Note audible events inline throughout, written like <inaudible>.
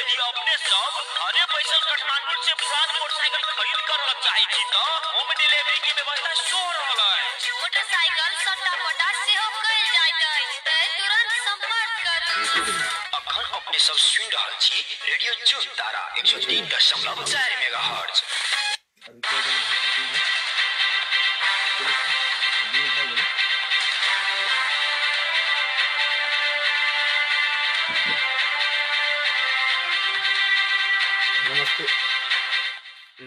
यदि अपने सब घरे बैसल काठमांडू से पुरान मोटरसाइकिल खरीद कर चाहे छी तो होम डिलीवरी की व्यवस्था सो रहल है मोटरसाइकिल सट्टा पटा सेहो कयल जाइत अछि तै तुरंत संपर्क करू। अखन अपने सब सुन रहल छी रेडियो जून तारा 103.4 मेगाहर्ट्ज।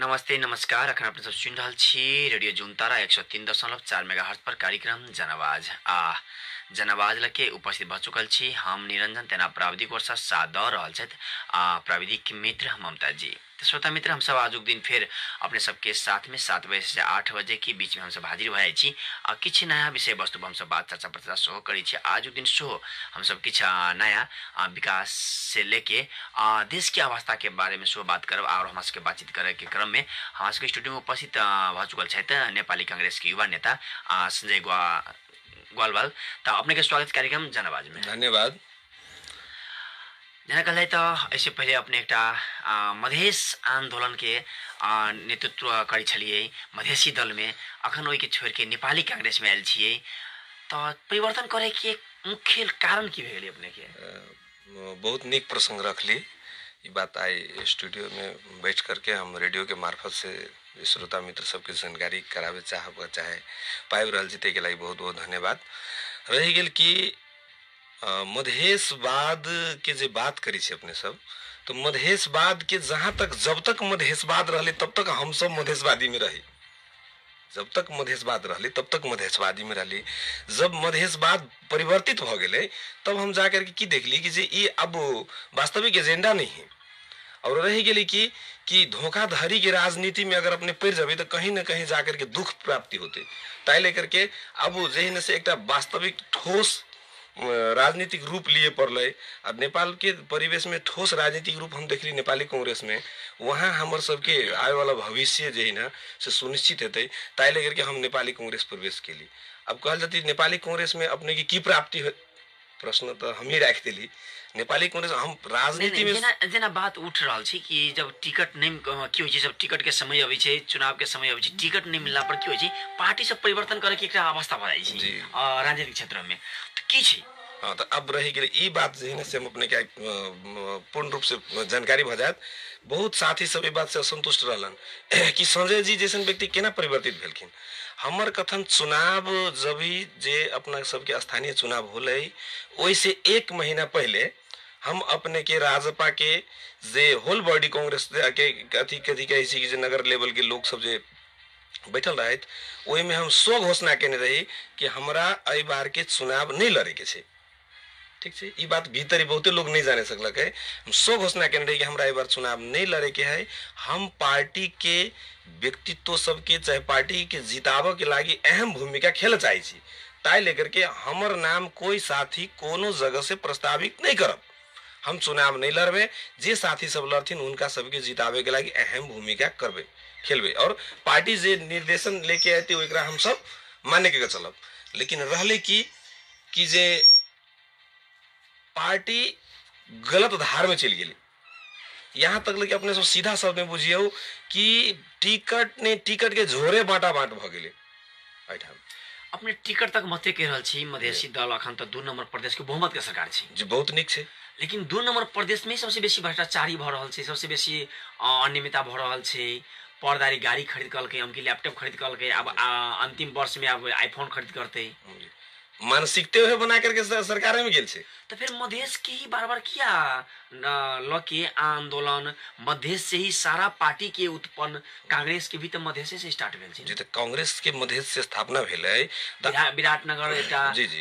नमस्ते नमस्कार। अखन अपने सब सुनि रहल छी। रेडियो जुन तारा एक सौ तीन दशमलव चार मेगा पर कार्यक्रम जनआवाज आ जनआवाज लके उपस्थित चुकल छी। हम निरंजन तेना प्राविधिक वर्षा साथ दऽ रहल आ प्राविधिक मित्र ममता जी श्रोता मित्र, हम सब आजुक दिन फिर अपने सबके साथ में सात बजे से आठ बजे के बीच में हम सब हाजिर भए छी आ किछु नया विषय वस्तु पर हम सब बात चर्चा प्रचार सेहो करै छी। आजुक दिन सेहो हम सब किछु नया विकास से लेके देश के अवस्था के बारे में सेहो बात करब और हमरा सबके बातचीत करे के क्रम में हमरा सबके स्टूडियो में उपस्थित भऽ चुकल छथि नेपाली कांग्रेस के युवा नेता संजय ग्वा ग्वालवाल त अपने के स्वागत कार्यक्रम जनआवाज में धन्यवाद। जेना कहले त एहिसे पहिले अपने एकटा आ, मधेश आन्दोलन के नेतृत्व करै छलिए मधेसी दल में अखन ओहिके छोड़ि के नेपाली कांग्रेस में आयल छियै। त परिवर्तन करे के मुख्य कारण की भए गेलै अपने के बहुत नीक प्रसंग रखली। ई बात आई स्टूडियो में बैठ करके हम रेडियो के मार्फत से श्रोता मित्र सबके जानकारी करावे चाह चाहे पाबि रहा जीते के लिए बहुत बहुत धन्यवाद। रही गल कि मधेश मधेशवाद के जे बात करी करे अपने सब तो मधेशवाद के जहाँ तक, जब तक मधेशवाद रहले, तब तक हम सब मधेशवादी में रही। जब तक मधेशवाद रहले, तब तक मधेशवादी में रहली। जब मधेशवाद परिवर्तित हो गए तब हम जा करके की देखली कि जे ये अब वास्तविक एजेंडा नहीं है। और रह गए कि कि धोखाधड़ी के राजनीति में अगर अपने पैर जबे तो कहीं ना कहीं जाकर के दुख प्राप्ति होते। तय लेकर के अब जहन से एक वास्तविक ठोस राजनीतिक रूप लिए पड़ल। और नेपाल के परिवेश में ठोस राजनीतिक रूप हम देखली नेपाली कांग्रेस में, वहाँ हमारे सबके आए वाला भविष्य जे है ना, से सुनिश्चित हेतु। ताई लेकर के हम नेपाली कांग्रेस प्रवेश केली। अब कहल जाती नेपाली कांग्रेस में अपने की की प्राप्ति हो प्रश्न तो हम ही राख देली। नेपाली कांग्रेस हम राजनीति में जेना जेना बात उठ रहल छै कि जब टिकट नहि अ, की होइ छै जब टिकट के समय अबै छै चुनाव के समय अबै छै टिकट नहि मिलला पर की होइ छै पार्टी सब परिवर्तन करे के एकटा अवस्था भऽ जाइ छै राजनीतिक क्षेत्र में तो की छै? हाँ तो अब रही गेल ई बात जे है ना से हम अपने के पूर्ण रूप से जानकारी भ जायत। बहुत साथी सब ई बात से असंतुष्ट रहलन। <clears throat> कि संजय जी जैसन व्यक्ति केना परिवर्तित भेलखिन? हमर कथन चुनाव जब जे अपना सबके स्थानीय चुनाव होले ओइसे एक महीना पहले हम अपने के राजपा के जे होल बॉडी कांग्रेस के अथी कथी कहै कि जे नगर लेवल के लोग सब जे बैठल रहत, ओहिमे हम सो घोषणा केने रही कि हमरा एहि बार के चुनाव नहीं लड़े के ठीक छै? ई बात भीतर बहुते लोग नहीं जाने सकलक है। हम सो घोषणा केने रही कि हमरा बार चुनाव नहीं लड़े के है। हम पार्टी के व्यक्तित्व सबके, चाहे पार्टी के जिताबऽ के लागी अहम भूमिका खेल चाहे ताई लेकर के हमर नाम कोई साथी कोनो जगह से प्रस्तावित नहीं करब हम चुनाव नहीं लड़बे जे साथी सब लड़थिन उनका सबके जिताबे के लागी अहम भूमिका करबे खेलबे। और पार्टी जे निर्देशन लेके आती ओकरा हम सब माने के चलब। लेकिन रहले की कि जे पार्टी गलत धार में चल गेली। यहाँ तक लेके अपने सब सीधा शब्द में बुझियो कि टिकट ने टिकट के झोरे बाटा बाट भ गेले। एहिठाम। अपने टिकट तक मते कहि रहल छी मधेसी दल अखन तऽ दू नंबर प्रदेश के बहुमत के सरकार छै। जे बहुत नीक छै। लेकिन दू नंबर प्रदेश में सबसे बेसी भ्रष्टाचारी छै सबसे बेसी अनियमितता छै। पर्दारी गाड़ी खरीद कलकै अमकी लैपटॉप खरीद कलकै अब अंतिम वर्ष में अब आईफोन खरीद करते। मानसिकते हुए बना करके सरकार में गेल छै। तो फिर मधेश के ही बार बार किया? न- ल के आंदोलन मधेश से ही सारा पार्टी के उत्पन्न। कांग्रेस के भी तो मधेशे से स्टार्ट भेल छै। जे तऽ कांग्रेस के मधेश से स्थापना भेलै। विरा- विराटनगर जी, जी।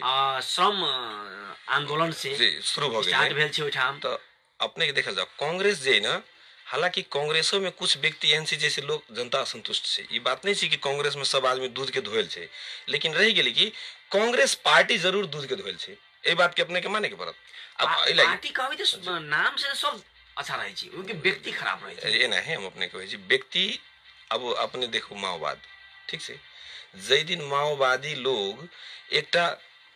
श्रम आंदोलन से जी शुरू भऽ स्टार्ट भेल छै ओहिठाम। तो अपने के देखल जाओ कांग्रेस जे ना हालाँकि कांग्रेसो में कुछ व्यक्ति एहन छै जैसे लोग जनता असंतुष्ट छै। ई बात नहीं छै कि कांग्रेस में सब आदमी दूध के धोयल छै। लेकिन रह गेलै कि कांग्रेस पार्टी ज़रूर दूध के धोयल छै। एहि बात के अपने के माने के पड़त। अब पार्टी कहबै तऽ नाम से सब अच्छा रहै छै उनके व्यक्ति खराब रहै छै। एना है हम अपने कहै छी व्यक्ति अब अपने देखू माओवाद ठीक छै? जै दिन माओवादी लोग एकटा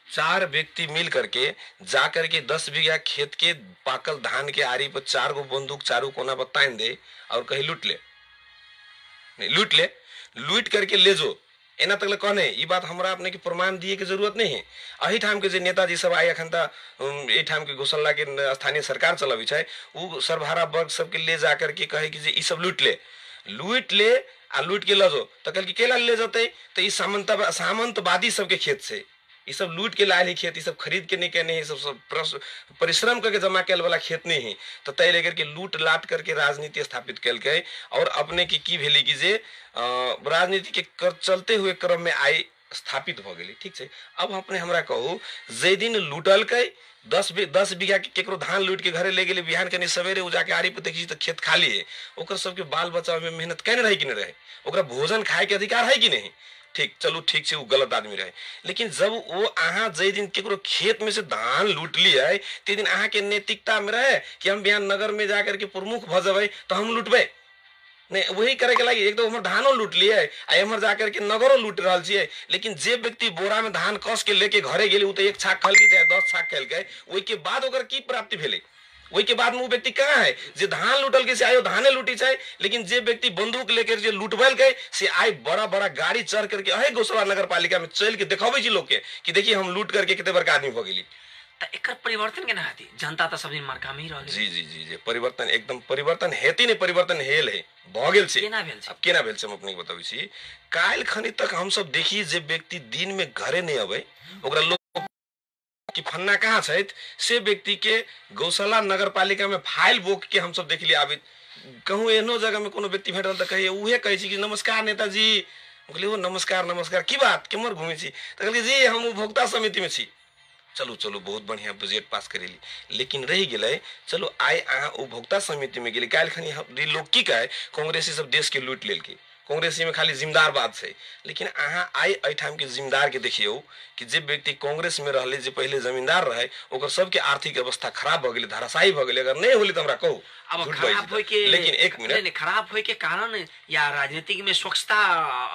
चार व्यक्ति मिल करके जा करके दस बीघा खेत के पाकल धान के आरी पर चार गो बंदूक चारू कोना पर तान दे और कहीं लूट ले। नहीं लूट ले लूट करके ले जो। एना तक कहने ये बात हमारा अपने के प्रमाण दिए के ज़रूरत नहीं है। अही ठाम के जे नेताजी सब आई अखन तक ठाम के गोसल्ला के स्थानीय सरकार चलबे उ सरभारा वर्ग सबके ले जा करके कहे कि जे सब लूट ले। लूट ले आ लूट के लजो। तो कल कि ले जते? तो सामंत सामंतवादी सबके खेत से ई सब लूट के लायल ही खेत ई सब खरीद के नहीं कहने हैं, सब सब परिश्रम करके जमा कैल वाला खेत नहीं है। तो तय लेकर के लूट लाट करके राजनीति स्थापित कैल के और अपने की की भेली कि जे राजनीति के कर चलते हुए क्रम में आई स्थापित भ गेली ठीक छै? अब अपने हमरा कहू जे दिन लूटल के दस बी दस बीघा के केकरो धान लूट के घरे ले गए बिहान कनी सवेरे उ जाके आड़ी पे देखी तो खेत खाली है सबके बाल बच्चा में मेहनत कैने रही कि नहीं रहे? भोजन खाए के अधिकार है कि नहीं? ठीक, चलू ठीक छै, उ गलत आदमी रहे। लेकिन जब वो अहाँ जे दिन केकरो खेत में से धान लूट लिये, ते दिन अहाँ के नैतिकता में रहे कि हम बिहान नगर में जाकर के प्रमुख भ जेबै तो हम लूटबै। नहीं वही करे के लागी एक तो हमर धानो लूट लिए आ एम्हर जाकर के नगरो लूट रहल छियै। लेकिन जे व्यक्ति बोरा में धान कस के लेके घरे गेले, उ तो एक छाक खलके चाहे दस छाक खेलकै ओहि के बाद ओकर की प्राप्ति भेलै? ओहि के बाद में वो व्यक्ति कहाँ है? जे धान लूटल के से आयो धाने लूटी छै लेकिन जे व्यक्ति बंदूक लेकर जे लूटबल के से आइ बड़ा बड़ा गाड़ी चढ़ करके अहे गोसला नगर पालिका में चल के देखाबै छी लोग के कि देखिए हम लूट करके कते बड़का आदमी गेली। त एकर परिवर्तन केना हेतै? जनता त सब दिन मार्का में ही रह जी जी जी जी परिवर्तन एकदम परिवर्तन हेती नहीं परिवर्तन हेल है भ गेल छै। केना भेल छै? अब केना भेल छै हम अपने के बताबै छी। काल्हि खनी तक हम सब देखी जे व्यक्ति दिन में घरे नहीं अबै ओकरा कि फन्ना कहाँ छथि से व्यक्ति के गौशाला नगर पालिका में फ़ाइल बोक के हम सब देखली आबित। कहूँ एहनो जगह में कोनो व्यक्ति भेटल तऽ कहिए, उहे कहै कि नमस्कार नेताजी। कहलिए, ओ नमस्कार नमस्कार, की बात? केम्हर घूमै छी? तऽ कहलिए, जी, हम उपभोक्ता समिति में छी। चलू चलू, बहुत बढ़िया बजट पास करेली लेकिन रही गेलै, चलो, आइ अहाँ उपभोक्ता समिति में गेली। काल्हि खनी लोग की कहे? कांग्रेसी सब देश के लूट लेल कांग्रेसी में खाली जिम्मेदार बात है लेकिन अहाँ आई एहिठाम के जिम्मेदार के देखियौ कि जे व्यक्ति कांग्रेस में रहले जे पहले जमींदार रहे ओकर सबके आर्थिक अवस्था खराब भ गेलै धराशायी भ गेलै। अगर नहीं होली तऽ हमरा कहू। अब खराब होय के लेकिन एक मिनट। नहीं, खराब होय के कारण या राजनीतिक में स्वच्छता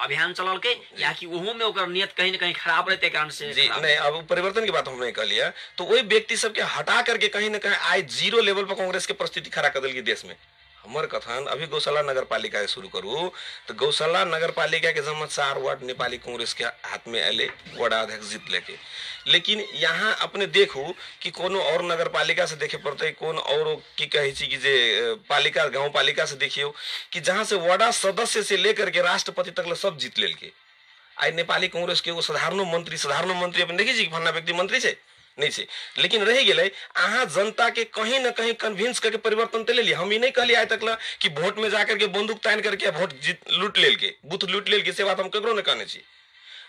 अभियान चलल के या कि ओहो में ओकर नियत कहीं न कहीं खराब रहते कारण से जी नहीं अब परिवर्तन की बात हम नहीं कहलिए तो वही व्यक्ति सबके हटा करके कहीं ना कहीं आज ज़ीरो लेवल पर कांग्रेस के परिस्थिति खड़ा कर दिल देश में हमर कथन, अभी गौशाला नगर पालिका शुरू करू। तो गौशाला नगर पालिका के जमा चार वार्ड नेपाली कांग्रेस के हाथ में अले वार्ड अध्यक्ष जीत लेके। लेकिन यहाँ अपने देखू कि कोनो और नगर पालिका से देखे पड़ते, कौन और की कहे कि जे पालिका, गाँव पालिका से देखियो, कि जहाँ से वार्डा सदस्य से लेकर के राष्ट्रपति तक सब जीत लेल के आई नेपाली कांग्रेस के एगो साधारणो मंत्री साधारणो मंत्री अपन देखी फन्ना व्यक्ति मंत्री छै? नहीं छै। लेकिन रह गेलै, अहाँ जनता के कहीं ना कहीं कन्विंस करके परिवर्तन तो ले लिया हम ई नहीं कहलिए आइ तक ला कि वोट में जाकर के, बंदूक तान करके वोट लूट लेल के, बूथ लूट के, से बात हम केकरो नहीं कहने छी।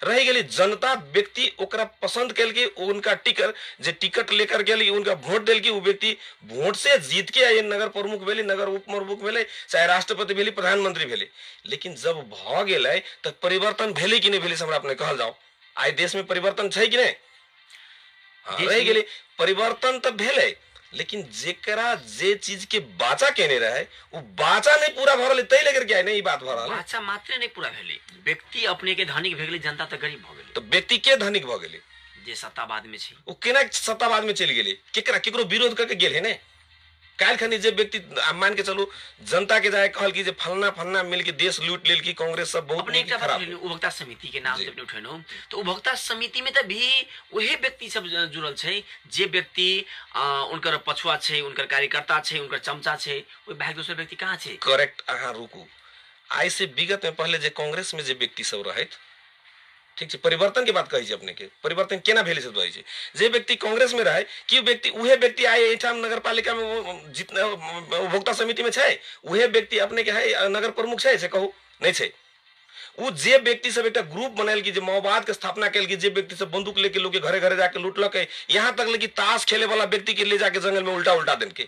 रह गेली, जनता व्यक्ति ओकरा पसंद कल के उनका टिकट जे टिकट लेकर गेली उनका वोट देल की वो व्यक्ति वोट से जीत के आए नगर प्रमुख भेले, नगर उप प्रमुख भेले, चाहे राष्ट्रपति भेली, प्रधानमंत्री भेले। लेकिन जब भ गेलै तऽ परिवर्तन भेलै कि नहीं भेलै से हमरा अपने कहल जाओ आइ देश में परिवर्तन छै कि नहीं? हाँ, गेलै परिवर्तन तऽ भेलै लेकिन जेकरा जे चीज़ के बाचा केने रहे वो बाचा नहीं पूरा भरल तई लेकर के आई नहीं बात भरल बाचा मात्र नहीं पूरा भेले व्यक्ति अपने के धनिक भेगले जनता तो गरीब भ गए तो व्यक्ति के धनिक भ गेले? जे सत्तावाद में छी। वो केना सत्तावाद में चल गेले? केकरा केकरो विरोध करके गेल है ने? काल्हि खनी जे व्यक्ति मान के चलू जनता के जाए कहल कि जे फलना फलना मिल के देश लूट लेल की कांग्रेस सब बहुत अपने एकटा बात उपभोक्ता समिति के नाम। से उठेलहुँ तो उपभोक्ता समिति में तऽ भी वही व्यक्ति सब जुड़ल छै जे व्यक्ति उनकर पछुआ छै उनकर कार्यकर्ता छै उनकर चमचा छै ओहि बाहेक दोसर व्यक्ति कहाँ छै? करेक्ट अहाँ रुकू। आइ से विगत में पहले जे कांग्रेस में जे व्यक्ति सब रहैत ठीक है परिवर्तन के बात कही अपने के परिवर्तन केना भेलै से कहै छै? जे व्यक्ति कांग्रेस में रहे कि व्यक्ति, उहे व्यक्ति आइ एहिठाम नगर पालिका में जितना उपभोक्ता समिति में छै, उहे व्यक्ति अपने के है नगर प्रमुख छै, से कहू, नहीं छै। उ जे व्यक्ति सब एकटा ग्रुप बनायल कि माओवाद के स्थापना कैल कि व्यक्ति सब बंदूक लेके लोग घरे घरे जाके लूटलक, यहाँ तक ले कि ताश खेले वाला व्यक्ति के ले जाके जंगल में उल्टा उल्टा देन के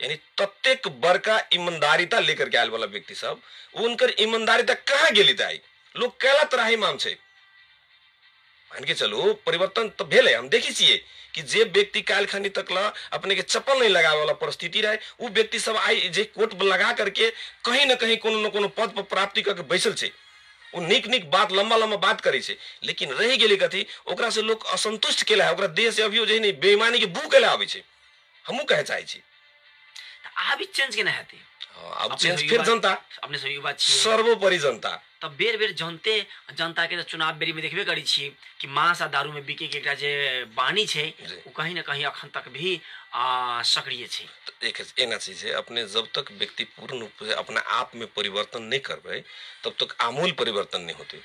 यानी ततेक बड़का ईमानदारिता लेकर के आयल वाला व्यक्ति सब उनकर ईमानदारिता कहाँ गेली आई लोग कैला तराही माम छै मान के चलू परिवर्तन तो भेल हम देखी छियै कि जे व्यक्ति काल्हि खनी तक ला अपने के चप्पल नहीं लगावे वाला परिस्थिति रहे उ व्यक्ति सब आई जे कोट लगा करके कहीं ना कहीं कोनो न कोनो पद पर प्राप्ति करके बैसल छै। उ नीक नीक बात लंबा लंबा बात करै छै लेकिन रहि गेलै कथी ओकरा से लोग असंतुष्ट केला है ओकरा देह अभियो जे नहीं बेईमानी के बू केला आबै छै। हमहू कहे चाहै छी। त चेंज केना हेतै? हाँ, अब चेंज फिर जनता। अपने सब युवा सर्वोपरि जनता। तब बेर बेर जनते जनता के चुनाव बेरी में देखे करै कि मांस आ दारू में बिके के एक जे है वो ओ कहीं ना कहीं अखन तक भी आ, सक्रिय छै। एक एना चीज़ है अपने जब तक व्यक्ति पूर्ण रूप से अपना आप में परिवर्तन नहीं करब तब तक आमूल परिवर्तन नहीं होते।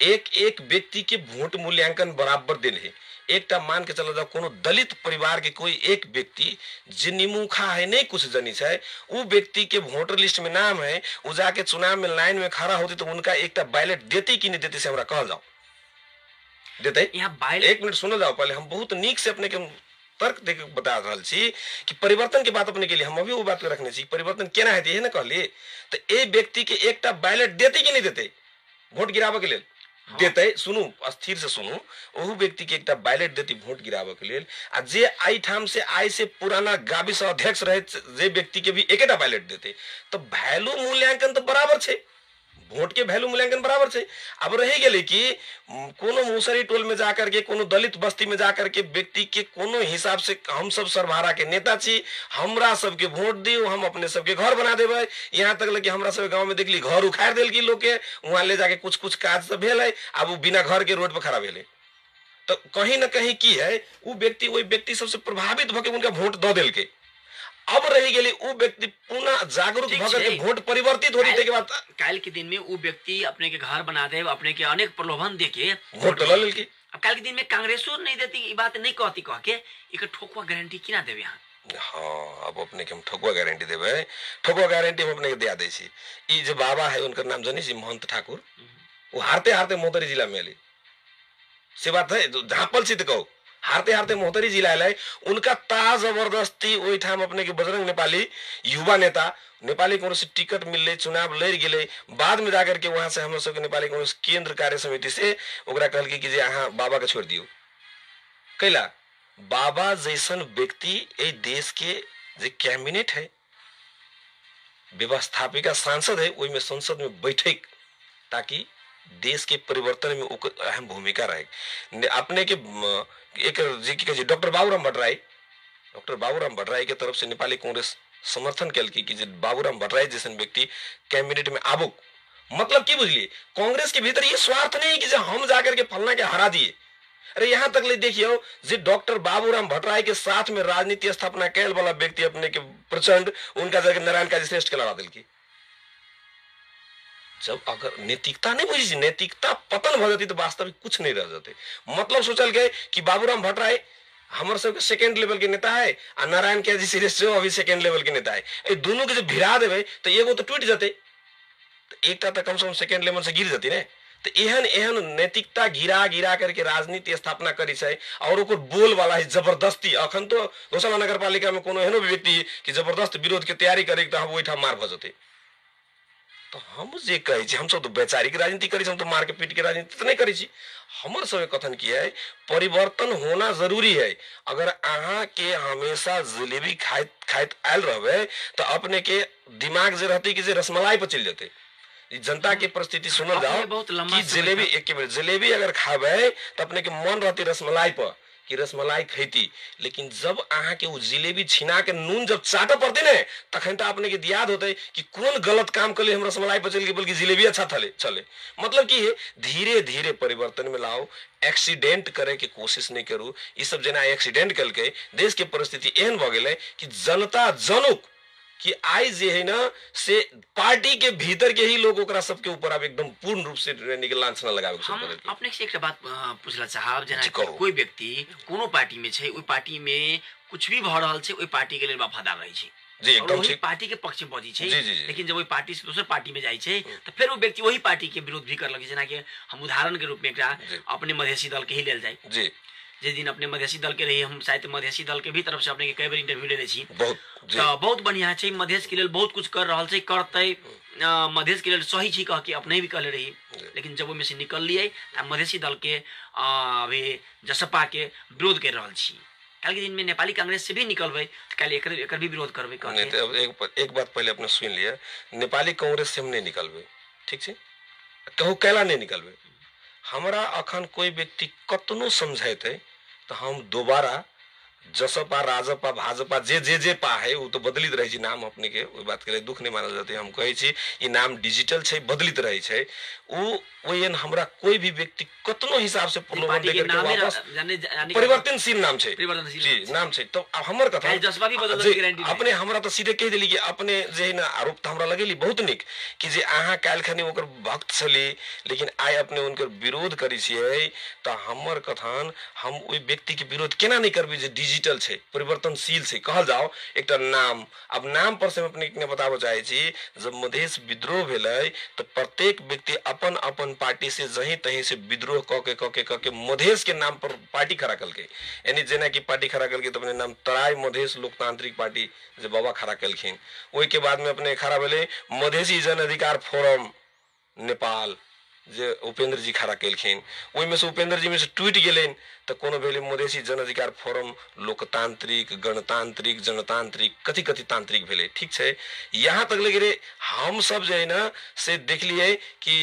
एक एक व्यक्ति के वोट मूल्यांकन बराबर दिन है। एकटा मान के चलो जाओ कोनो दलित परिवार के कोई एक व्यक्ति जे निमुखा है नहीं कुछ जनी है वो व्यक्ति के वोटर लिस्ट में नाम है वो जाके चुनाव में लाइन में खड़ा होती तो उनका एकटा बैलेट देती कि नहीं देती से हमरा कहल जाओ। देते? यहाँ एक मिनट सुनो जाओ पहले हम बहुत नीक से अपने के तर्क दे के बता रहल छी कि परिवर्तन के बात अपने के लिए हम अभी वो बात रखने छी परिवर्तन केना हेतै इहे ना तो ए व्यक्ति के एकटा बैलेट देते कि नहीं देते? वोट गिराबे के लेल। देते, सुनू स्थिर से सुनू, ओहू व्यक्ति के एक बैलेट देती वोट गिराब के लिए आ जे आई ठाम से आई से पुराना गाबिस अध्यक्ष रहे जे व्यक्ति के भी एक बैलेट देते तो वैल्यू मूल्यांकन तो बराबर छै। वोट के वैल्यू मूल्यांकन बराबर छै अब रह गेलै कि कोनो मुसरी टोल में जाकर के, कोनो दलित बस्ती में जाकर के व्यक्ति के कोनो हिसाब से हम सब सरभारा के नेता छी, हमरा सबके वोट दियो, हम अपने सबके घर बना देबै। यहाँ तक लगे हमरा सबके गाँव में देखली, घर उखाड़ देल की लोग के वहाँ ले जाके कुछ कुछ काज सब है अब वो बिना घर के रोड पर खड़ा भेले। तो कहीं ना कहीं की है वो व्यक्ति वही व्यक्ति सबसे प्रभावित भके उनका वोट दऽ देलकै। अब रह गेलै वो व्यक्ति पुनः जागरूक ठीक भऽ के छै। वोट परिवर्तित होती ताहिके बाद काल्हि के दिन में वो व्यक्ति अपने के घर बना दे अपने के अनेक प्रलोभन दे के वोट लऽ लेलकै। अब काल्हि के दिन में कांग्रेसो नहीं देती ई बात नहीं कहती कह के एक ठोकुआ गारंटी किना देवे यहाँ? हाँ अब अपने के हम ठोकुआ गारंटी देबै। ठोकुआ गारंटी हम अपने के दिया दै छी। ई जे बाबा है उनकर नाम जानी छी महंत ठाकुर वो हारते हारते मोहतरी जिला में एले। से बात है झापल तो कहू। हारते हारते मोहतरी जिला एलै उनका ता ज़बरदस्ती ओहिठाम अपने के बजरंग नेपाली, युवा नेता। नेपाली कांग्रेस टिकट मिलले चुनाव लड़ गेले बाद में जाकर के वहाँ से हम सबके नेपाली कांग्रेस केंद्र कार्य समिति से कहलकै कि जे अहाँ बाबा के छोड़ दियो। कैला बाबा जैसन व्यक्ति ए देश के जे कैबिनेट है, व्यवस्थापिका सांसद है ओहिमे संसद में बैठक ताकि देश के परिवर्तन में अहम भूमिका रहे। अपने के एक जे की डॉक्टर बाबूराम भट्टराई डॉक्टर बाबूराम भट्टराई के तरफ़ से नेपाली कांग्रेस समर्थन केलकै कि बाबूराम भट्टराई जैसन व्यक्ति कैबिनेट में आबुक। मतलब की बुझलिए, कांग्रेस के भीतर ये स्वार्थ नहीं कि हम जाकर के फलना के हरा दिए। अरे यहाँ तक ले देखियो जे डॉक्टर बाबूराम भट्टराई के साथ में राजनीति स्थापना कैल वाला व्यक्ति अपने के प्रचंड, उनका जगह नारायण काजी श्रेष्ठ के लड़ा दिलकी जब अगर नैतिकता नहीं बुझी नैतिकता पतन भ जाती तो वास्तविक कुछ नहीं रह जाते। मतलब सोचल गए कि बाबूराम भट्टराई हमर सबके सेकेंड लेवल के नेता है, आ नारायण के जी श्रेष्ठ सेहो अभी सेकेंड लेवल के नेता है। दोनों के जब भिड़ा देवे तो एगो तो टूट जाते। तो एकटा तो कम से कम सेकेंड लेवल से गिर जाती ने। तो एहन एहन नैतिकता गिरा गिरा करके राजनीति स्थापना करी छै, और ओकर बोल वाला है ज़बरदस्ती। अखन तो घोषणा नगर पालिका में कोनो एहनो व्यक्ति कि ज़बरदस्त विरोध के तैयारी करे तो हम ओहिठाम मार भ जेतै। तो हम जे कहै छी हमसब तो वैचारिक राजनीति करै छी हम तो मार के पीट के राजनीति तो नहीं करै छी। हमर सबके कथन की है परिवर्तन होना ज़रूरी है अगर अहाँ के हमेशा जलेबी खाइत खाइत आयल रहबै तो अपने के दिमाग जे रहते कि जे रसमलाई पर चल जेतै। जनता के परिस्थिति सुनल जाओ कि जलेबी एक जलेबी अगर खाबै तो अपने के मन रहती रसमलाई पर। कि रसमलाई खैती। लेकिन जब अहाँ के जिलेबी छिना के नून जब चाटे पड़ते ने, तखन तो अपने के याद होते कि कौन गलत काम कर हम रसमलाई पर गए बल्कि जिलेबी अच्छा थले, चले। मतलब कि धीरे धीरे परिवर्तन में लाओ एक्सीडेंट करे के कोशिश नहीं करू। इस सब जना एक्सीडेंट कल के देश के परिस्थिति एहन भ गए कि जनता जनुक कि आई जे है ना से पार्टी के भीतर के ही लोग ओकरा सबके ऊपर अब एकदम पूर्ण रूप से लांछना लगावे के हम कर अपने से एकटा बात पूछला चाहब जेना। कोई व्यक्ति कोनो पार्टी में छै ओहि पार्टी में कुछ भी भऽ रहल छै ओहि पार्टी के लेल वफादार रहै छै जी एकदम ठीक पार्टी के पक्ष में बजी छै। लेकिन जब वही पार्टी से दोसर पार्टी में जाइ छै तो फिर वो व्यक्ति वही पार्टी के विरोध भी करलक जेना कि हम उदाहरण के रूप में एकटा जी। अपने मधेसी दल के ही लेल जाय जी जिस दिन अपने मधेसी दल के रही हम शायद मधेसी दल के भी तरफ़ से अपने कई बार इंटरव्यू लेले छी बहुत बढ़िया छै मधेश के लिए बहुत कुछ कर रहा है करते मधेश के लिए सही छी कह के अपने भी कहले रही। लेकिन जब ओहिमे से निकललियै तऽ मधेसी दल के अभी जसपा के विरोध कर रहल छी। काल्हि के दिन में नेपाली कांग्रेस से भी निकलबै तऽ काल्हि एकर एकर भी विरोध करबै तो एक एक बात पहले अपने सुन लिया नेपाली कांग्रेस से हम नहीं निकलबे ठीक छै? कहू कैला नहीं निकलबे? हमरा अखन कोई व्यक्ति कतनो समझेते तो हम दोबारा जसपा राजपा भाजपा जे जे जे पा है वो तो बदलित रहे नाम अपने के ओहि बात के लिए दुख नहीं मानल जाते हम कहे ई नाम डिजिटल छै बदलित रहे छै। उ ओहन हमरा कोई भी व्यक्ति कतनो हिसाब से प्रलोभन पार्टी दे के वापस परिवर्तनशील नाम छै। जी नाम छै। तो अब हमर कथा जसपा भी बदलल जे के guarantee अपने हमरा तो सीधे कह दिली कि अपने जे है ना आरोप तो हमरा लगेली बहुत निक कि जे अहाँ काल्हि खनी ओकर भक्त छली लेकिन आइ अपने उनकर विरोध करै छियै तऽ हमर कथन हम ओहि व्यक्ति के विरोध केना नहीं करबै जे डिजिटल छै, परिवर्तनशील छै, कहल जाओ, एकटा नाम। अब नाम पर से हम अपने के बताबऽ चाहै छी, जब मधेश विद्रोह भेलै, तऽ प्रत्येक व्यक्ति अपन अपन पार्टी से जहीं तहीं से विद्रोह कऽ के कऽ के कऽ के मधेश के नाम पर पार्टी खड़ा कलकै। यानी जेना कि पार्टी खड़ा कलकै, तऽ अपने नाम तराई मधेश लोकतांत्रिक पार्टी जे बाबा खड़ा केलखिन। ओहिके बाद में अपने खड़ा भेलै मधेसी जन अधिकार फोरम, नेपाल। जे उपेंद्र जी खड़ा कलखिन, ओहिमे से उपेंद्र जी में से टूटि गेलनि। तऽ कोनो भेलै मधेसी जन अधिकार फोरम, लोकतांत्रिक, गणतांत्रिक, जनतांत्रिक कथी कथी तांत्रिक भेलै, ठीक छै? यहाँ तक लगे रे हम सब जे है ना, से देखलिए कि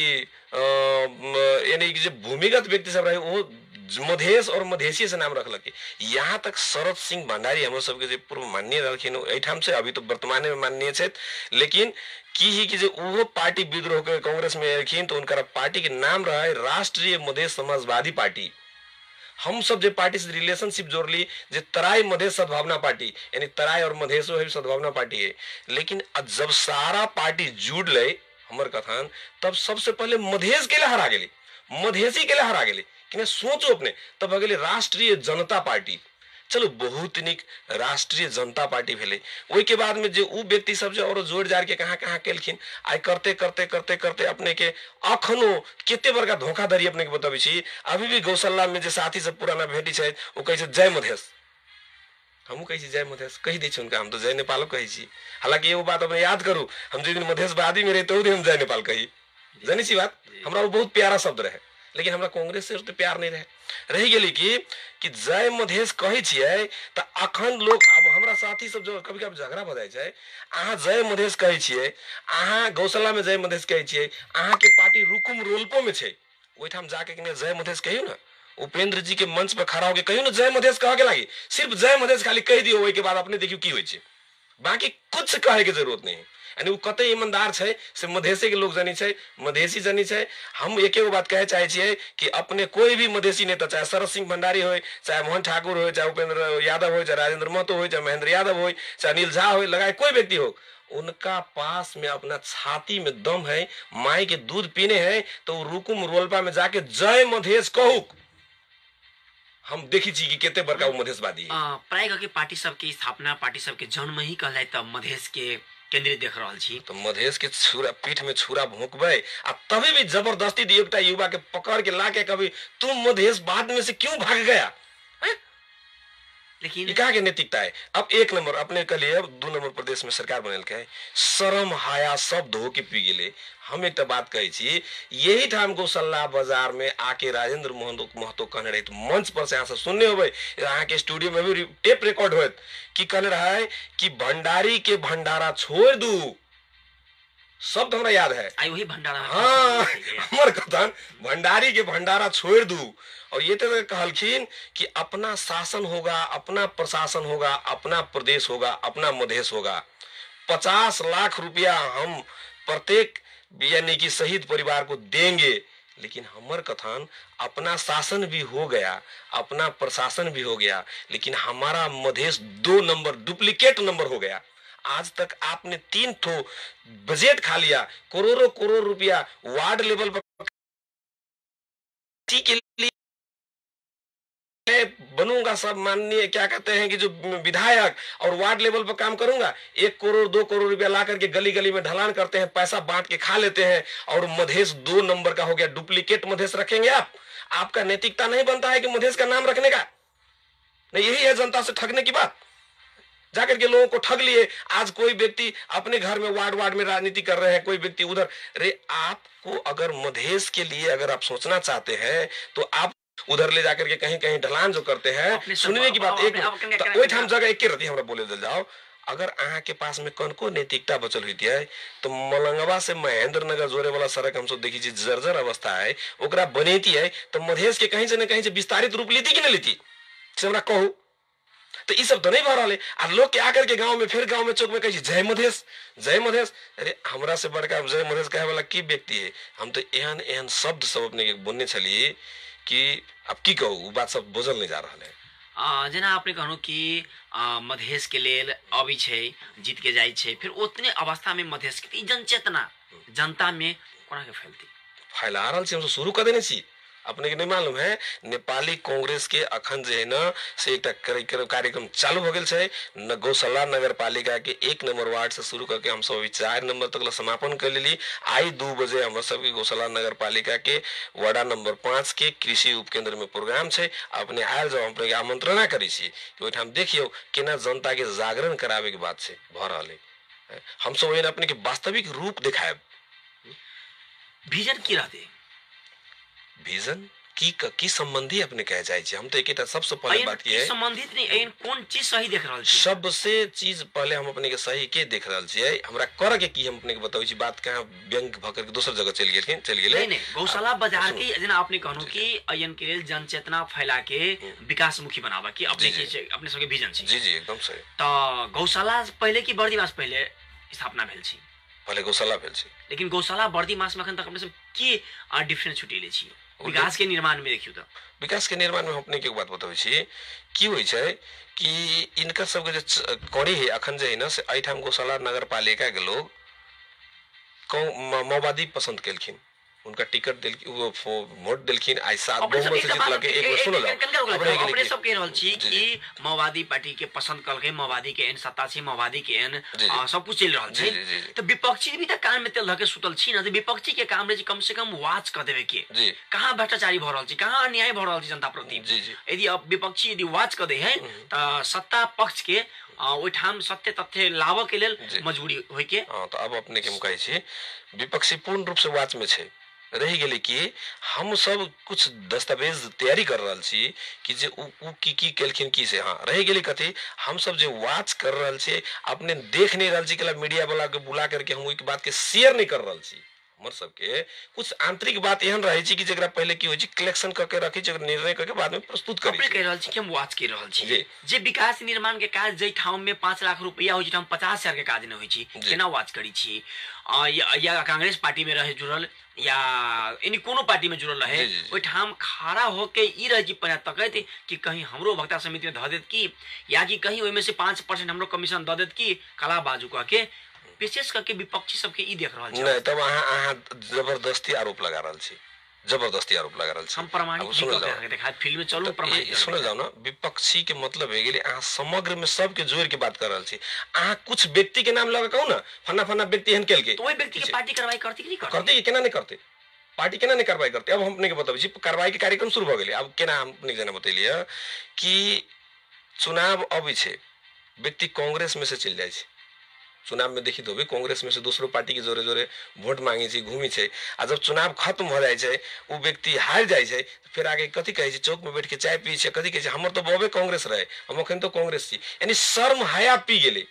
यानी कि जे भूमिगत व्यक्ति सब रहे वो मधेश और मधेसी से नाम रखलक। यहाँ तक शरद सिंह भंडारी हमरो सबके पूर्व माननीय रहलखिन, एहिठाम से अभी तो वर्तमान में माननीय छथि। लेकिन की ही कि जे उहो पार्टी विद्रोह के कांग्रेस में एलखिन तो उनका पार्टी के नाम रहा है राष्ट्रीय मधेश समाजवादी पार्टी। हम सब जो पार्टी से रिलेशनशिप जोड़ ली जो तराई मधेश सद्भावना पार्टी, यानी तराई और मधेशो सद्भावना पार्टी है। लेकिन जब सारा पार्टी जुड़ ले हमर कथन, तब सबसे पहले मधेश के लिए हरा गेली। मधेसी के लिए हरा गेली। कि सोचो अपने तब भऽ राष्ट्रीय जनता पार्टी। चलो बहुत निक राष्ट्रीय जनता पार्टी भेलै। ओहिके बाद में जे उ व्यक्ति सब जे और जोड़ जाड़ के कहाँ कहाँ केलखिन आइ करते करते करते करते अपने के अखनो कते बड़का धोखाधड़ी अपने के बतबै छी। अभी भी गौशाला में जे साथी सब पुराना भेटी छै ओ कहै जय मधेश हमहूँ कहै जय मधेश कहि दै छी हुनका हम तो जय नेपालो कहै छी। हालाँकि एगो बात अपने याद करू हम जिस दिन मधेशवादी में रहे तो दिन हम जय नेपाल कही। जानी सी बात? हमरा वो बहुत प्यारा शब्द रहे। लेकिन हमरा कांग्रेस से तो प्यार नहीं रहे। रही गेली कि कि जय मधेश कहे छियै, तऽ अखन लोग अब हमरा साथी सब जो कभी कभी झगड़ा भ जाइ छै, अहाँ जय मधेश कहे छियै, अहाँ गौशाला में जय मधेश कहे छियै अहाँ के पार्टी रुकुम रोल्पो में छै। ओहिठाम जाके कि जय मधेश कहियो ना? उपेंद्र जी के मंच पर खड़ा होके कहियो ना जय मधेश कह के लागी? सिर्फ़ जय मधेश खाली कह दियो के बाद अपने देखियो की होइ छै। बाकी कुछ कहे के ज़रूरत नहीं यानी कते ईमानदार छै से मधेसी के लोग जनी छै, मधेसी जनी छै। हम एक बात कहे चाहे छियै कि अपने कोई भी मधेसी नेता, चाहे शरद सिंह भंडारी हो चाहे मोहन ठाकुर हो चाहे उपेंद्र यादव हो चाहे राजेंद्र महतो हो चाहे महेंद्र यादव हो चाहे अनिल झा हो लगाए कोई व्यक्ति हो, उनका पास में अपना छाती में दम है, माई के दूध पीने हैं तो रुकुम रोलपा में जाके जय मधेश कहू। हम देखी छी कि केते बड़का मधेशवादी है। प्राय करके पार्टी सबके स्थापना, पार्टी सबके जन्म ही कहलाई त मधेश के केंद्रित देख रहल छी तो मधेश के छुरा, पीठ में छुरा भोंकबे, आ तभी भी ज़बरदस्ती एकटा युवा के पकड़ के लाके कभी तुम मधेश बाद में से क्यों भाग गया? लेकिन ये के नैतिकता है? अब एक नंबर, अपने कल दू नंबर प्रदेश में सरकार बनल के शरम, हाया, सब धो के पी गए हम एक बात कही छी यही ठाम गौशल्ला बाज़ार में आके राजेंद्र मोहन महतो कहने रहे मंच पर से अब सुनने हो के स्टूडियो में भी टेप रिकॉर्ड हो कि कहने रहा है कि भंडारी के भंडारा छोड़ दू। शब्द हमरा याद है। आई वही भंडारा हाँ। हमर कथन भंडारी के भंडारा छोड़ दू। और ये तो कहलखिन कि अपना शासन होगा अपना प्रशासन होगा अपना प्रदेश होगा अपना मधेश होगा। पचास लाख रुपया हम प्रत्येक यानी कि शहीद परिवार को देंगे। लेकिन हमर कथन अपना शासन भी हो गया अपना प्रशासन भी हो गया लेकिन हमारा मधेश दो नंबर डुप्लीकेट नंबर हो गया। आज तक आपने तीन ठो बजट खा लिया, करोड़ों करोड़ रुपया वार्ड लेवल पर के लिए बनूँगा, सब माननीय, क्या कहते हैं कि जो विधायक और वार्ड लेवल पर काम करूँगा, एक करोड़, दो करोड़ रुपया ला करके गली गली में ढलान करते हैं, पैसा बांट के खा लेते हैं, और मधेश दो नंबर का हो गया, डुप्लीकेट मधेश रखेंगे आप। आपका नैतिकता नहीं बनता है कि मधेश का नाम रखने का? नहीं, यही है जनता से ठगने की बात। जाकर के लोगों को ठग लिए। आज कोई व्यक्ति अपने घर में वार्ड वार्ड में राजनीति कर रहे हैं कोई व्यक्ति उधर। अरे आपको अगर मधेश के लिए अगर आप सोचना चाहते हैं तो आप उधर ले जाकर के कहीं कहीं ढलान जो करते हैं सुनने की बात एक तो ओहि ठाम जगह एक रहती हमरा बोले दल जाओ। अगर अहाँ के पास में कनको नैतिकता बचल हुई है तो मलंगवा से महेंद्र नगर जोड़े वाला सड़क हम सब देखी जर्जर अवस्था है ओकरा बनेती है तो मधेश के कहीं से न कहीं से विस्तारित रूप लेती कि नहीं लेती? से हमरा कहू। तो ई सब तो नहीं भऽ रहल है आ लोग के आकर के गाँव में फिर गाँव में चौक में कहै जय मधेश जय मधेश अरे हमरा से बड़का जय मधेश कहे वाला की व्यक्ति है? हम तो एहन एहन शब्द सब अपने बोलने छलिए कि अब की कहू बात सब बोझल नहीं जा रहा है। आ, जेना अपने कहलहुँ कि मधेश के लेल अबै छै जीत के जाइ छै फिर ओतने अवस्था में मधेश के जनचेतना जनता में कोना के फैलती? फैला रहल छी हम सब शुरू कर देने छी। अपने के नहीं मालूम है, नेपाली कांग्रेस के अखन जे है ना, से एक कार्यक्रम चालू हो छै। न गौशाला नगर पालिका के एक नंबर वार्ड से शुरू करके हम सब चार नंबर तक समापन कर लेली। आई दू बजे हम सब के गौशाला नगर पालिका के वार्डा नंबर पाँच के कृषि उपकेंद्र में प्रोग्राम है अपने आयल जाओ हम अपने आमंत्रणा करै ओहिठाम देखियौ केना जनता के जागरण करावे के बात छै, भऽ रहल है हम सब अपने के वास्तविक रूप दिखाएब विजन की रहते विजन की की संबंधी अपने कहे जाइ छै हम तो एक सबसे पहले बात की है। संबंधित नहीं एहन कोन चीज़ सही देख रहल छी सबसे चीज़ पहले हम अपने के सही के देख रहल छियै हमरा कर के की हम अपने के बताबै छी बात कहाँ व्यंग भ करके दोसर जगह चलि गेलखिन चलि गेले नहीं नहीं गौशाला बाज़ार। के जेना आपने कहनु कि अयन के लेल जनचेतना फैला के विकास मुखी बनावा की अपने के अपने सबके विजन छी जी जी एकदम सही। त गौशाला पहले की बर्दी मास पहले स्थापना भेल छी पहले गौशाला भेल छै लेकिन गौशाला बर्दी मास में अखन तक अपने सब की डिफरेंस छुटेले छी विकास के निर्माण में देखियो त। विकास के निर्माण में हम अपने के बात बताबै छी की होइ छै कि इनकर सबके जे कड़ी है अखन जे है ना से एहिठाम गौशाला नगर पालिका के लोग माओवादी पसंद केलखिन। उनका टिकट दिल वो वोट दिलखिन आई सब बहुमत से जितला बात- के एक एक- सुनो रुकू, अपने सब कह रहल छी कि। माओवादी पार्टी के पसंद कलकै माओवादी के एन सत्ता छी माओवादी के एन सब कुछ चल रहल छै। तो विपक्षी भी त कान में तेल धके सुतल छी ना जे विपक्षी के काम छै कम से कम वाच क देवे के। कहाँ भ्रष्टाचारी भऽ रहल छै कहाँ अन्याय भऽ रहल छै जनता प्रति। यदि अब विपक्षी यदि वाच क दे है त सत्ता पक्ष के ओहिठाम सत्य तथ्य लाबऽ के लेल मजबूरी होइ के हाँ तो अब अपने के हम कहै छी विपक्षी पूर्ण रूप से वाच में छै। रही गेलै कि हम सब कुछ दस्तावेज़ तैयारी कर रहल छी कि जे उ उ की की केलखिन की से। हाँ रही गेलै कथी हम सब जे वाच कर रहल छी अपने देख नहीं रहल छी कि मीडिया वाला के बुला करके हम ओइ के बात के शेयर नहीं कर रहल छी। हमर सबके कुछ आंतरिक बात एहन रहै छै कि जेकरा पहले की होइ छै कलेक्शन करके रखी छै निर्णय करके बाद में प्रस्तुत अपने करै कह रहल छी कि हम वाच कर रहल छी जी। जे विकास निर्माण के काज जै ठाम में पाँच लाख रुपया होइ छै ठाम पचास हज़ार के काज नहि होइ छै जी। केना वाच करी छी या, या कांग्रेस पार्टी में रहे जुड़ल या यानी कोनो पार्टी में जुड़ल रहे जी, जी, जी। ओहिठाम खड़ा होके ई रहे कि पहिने तकैत कि कहीं हमरो वक्ता समिति में धऽ देत की या कि कहीं ओहिमे से पाँच परसेंट हमरो कमीशन दऽ देत की कला बाजू कह के विशेष करके विपक्षी सबके ई देख रहल छै। नहीं तब अहाँ अहाँ ज़बरदस्ती आरोप लगा रहल छी। ज़बरदस्ती आरोप लगा रहल छी। हम भी सुनल कऽ जाओ फ़ील्ड में चलू तो प्रमाणिक ये सुनल जाओ ना विपक्षी के मतलब है गेलै अहाँ समग्र में सबके जोड़ के बात कर रहल छी। अहाँ कुछ व्यक्ति के नाम लगा कहू ना फन्ना फन्ना व्यक्ति एहन केलकै। तो ओहि व्यक्ति के पार्टी कार्रवाई करती कि नहीं करती? करते कि केना नहीं करते? पार्टी केना नहीं कार्रवाई करते? अब हम अपने के बताबै छी कार्रवाई के कार्यक्रम शुरू भऽ गेलै। अब केना हम अपने के जना बतेलिए कि चुनाव अबै छै व्यक्ति कांग्रेस में से चल छै। चुनाव में देखी होबे कांग्रेस में से दूसरों पार्टी के जोरे जोरे वोट मांगे छै घूमी छै आ जब चुनाव खत्म हो छै उ व्यक्ति हार जाए छै तो फिर आगे कथी कहै चौक में बैठ के चाय पी छै कथी कहै हमर तो बबे कांग्रेस रहे, हम अखन तो कांग्रेस छी। यानी शर्म हया पी गेलै।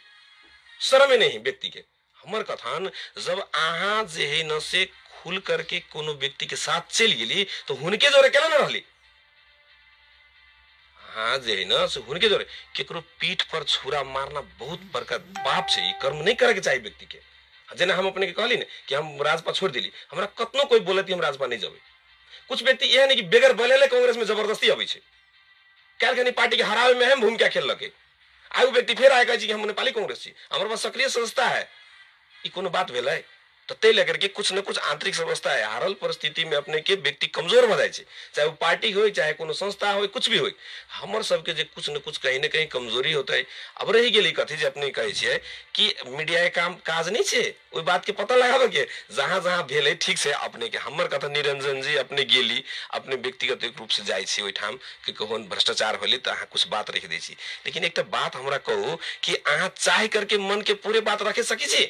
शर्मे नहीं व्यक्ति के। हमर कथन, जब अहा जे है न से खुल करके कोनो व्यक्ति के साथ चल गेली तो हुनके जोरे केना न रहली? हाँ जे है न, से केकरो पीठ पर छुरा मारना बहुत बड़का पाप छै ई कर्म नहीं करे के चाही व्यक्ति के। जेना हम अपने के कहली ने कि हम राजपा छोड़ दिली, हमरा कतनो कोई बोलत हम राजपा नहीं जेबै। कुछ व्यक्ति एहन है कि बेगर बलेले कांग्रेस में ज़बरदस्ती अबै छै। काल्हि पार्टी के हरावे में अहम भूमिका खेललकै आइ उ व्यक्ति फिर आए कहै कि हम नेपाली कांग्रेस छी। हमर पास सक्रिय संस्था है। ई कोनो बात भेलै? तो तै लेकर के कुछ न कुछ आंतरिक व्यवस्था है। हारल परिस्थिति में अपने के व्यक्ति कमज़ोर भ छै। चाहे वो पार्टी हो, चाहे कोनो संस्था हो, कुछ भी हो, हमर सबके जे कुछ न कुछ कहीं न कहीं कमज़ोरी होते अब रही गेली कथी अपने कहै कि मीडिया के काम, काज नहीं छै? ओहि बात के पता लगाबे के? जहाँ जहाँ भेलै, ठीक से अपने के, हमर कथा निरंजन जी अपने गेली, अपने व्यक्तिगत रूप से जाइ छी कि कहूँ भ्रष्टाचार होलै कुछ बात रख दै लेकिन एकटा बात हमरा कहू कि अहाँ चाह करके मन के पूरे बात रखे सकी छी?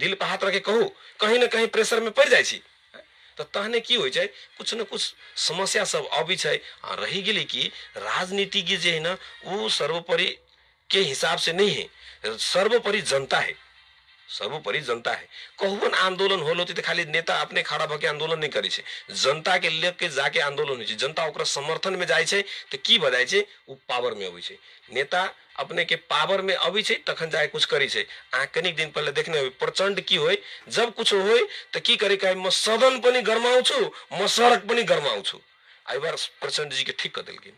दिल पर हाथ रखे कहू, कहीं ना कहीं प्रेशर में पड़ छी। तो तहने की हो छै, कुछ न कुछ समस्या सब अबै छै, आ रही गेलै कि राजनीति के जे है ना वो सर्वोपरि के हिसाब से नहीं है, सर्वोपरि जनता है। सर्वोपरि जनता है। कहुन आंदोलन होती तो खाली नेता अपने खड़ा आंदोलन नहीं करी छे। जनता के लेके जाके आंदोलन होइ छै। जनता ओकरा समर्थन में छै तो की उ पावर में अबै नेता अपने के पावर में अबै तखन जाके कुछ करी छै। कनिक दिन पहले देखने होबै प्रचंड की होय जब कुछ होय तो की करे कहे, म सदन पनि गरमाउँछु म सड़क पनि गरमाउँछु एहि बार प्रचंड जी के ठीक कर देलखिन।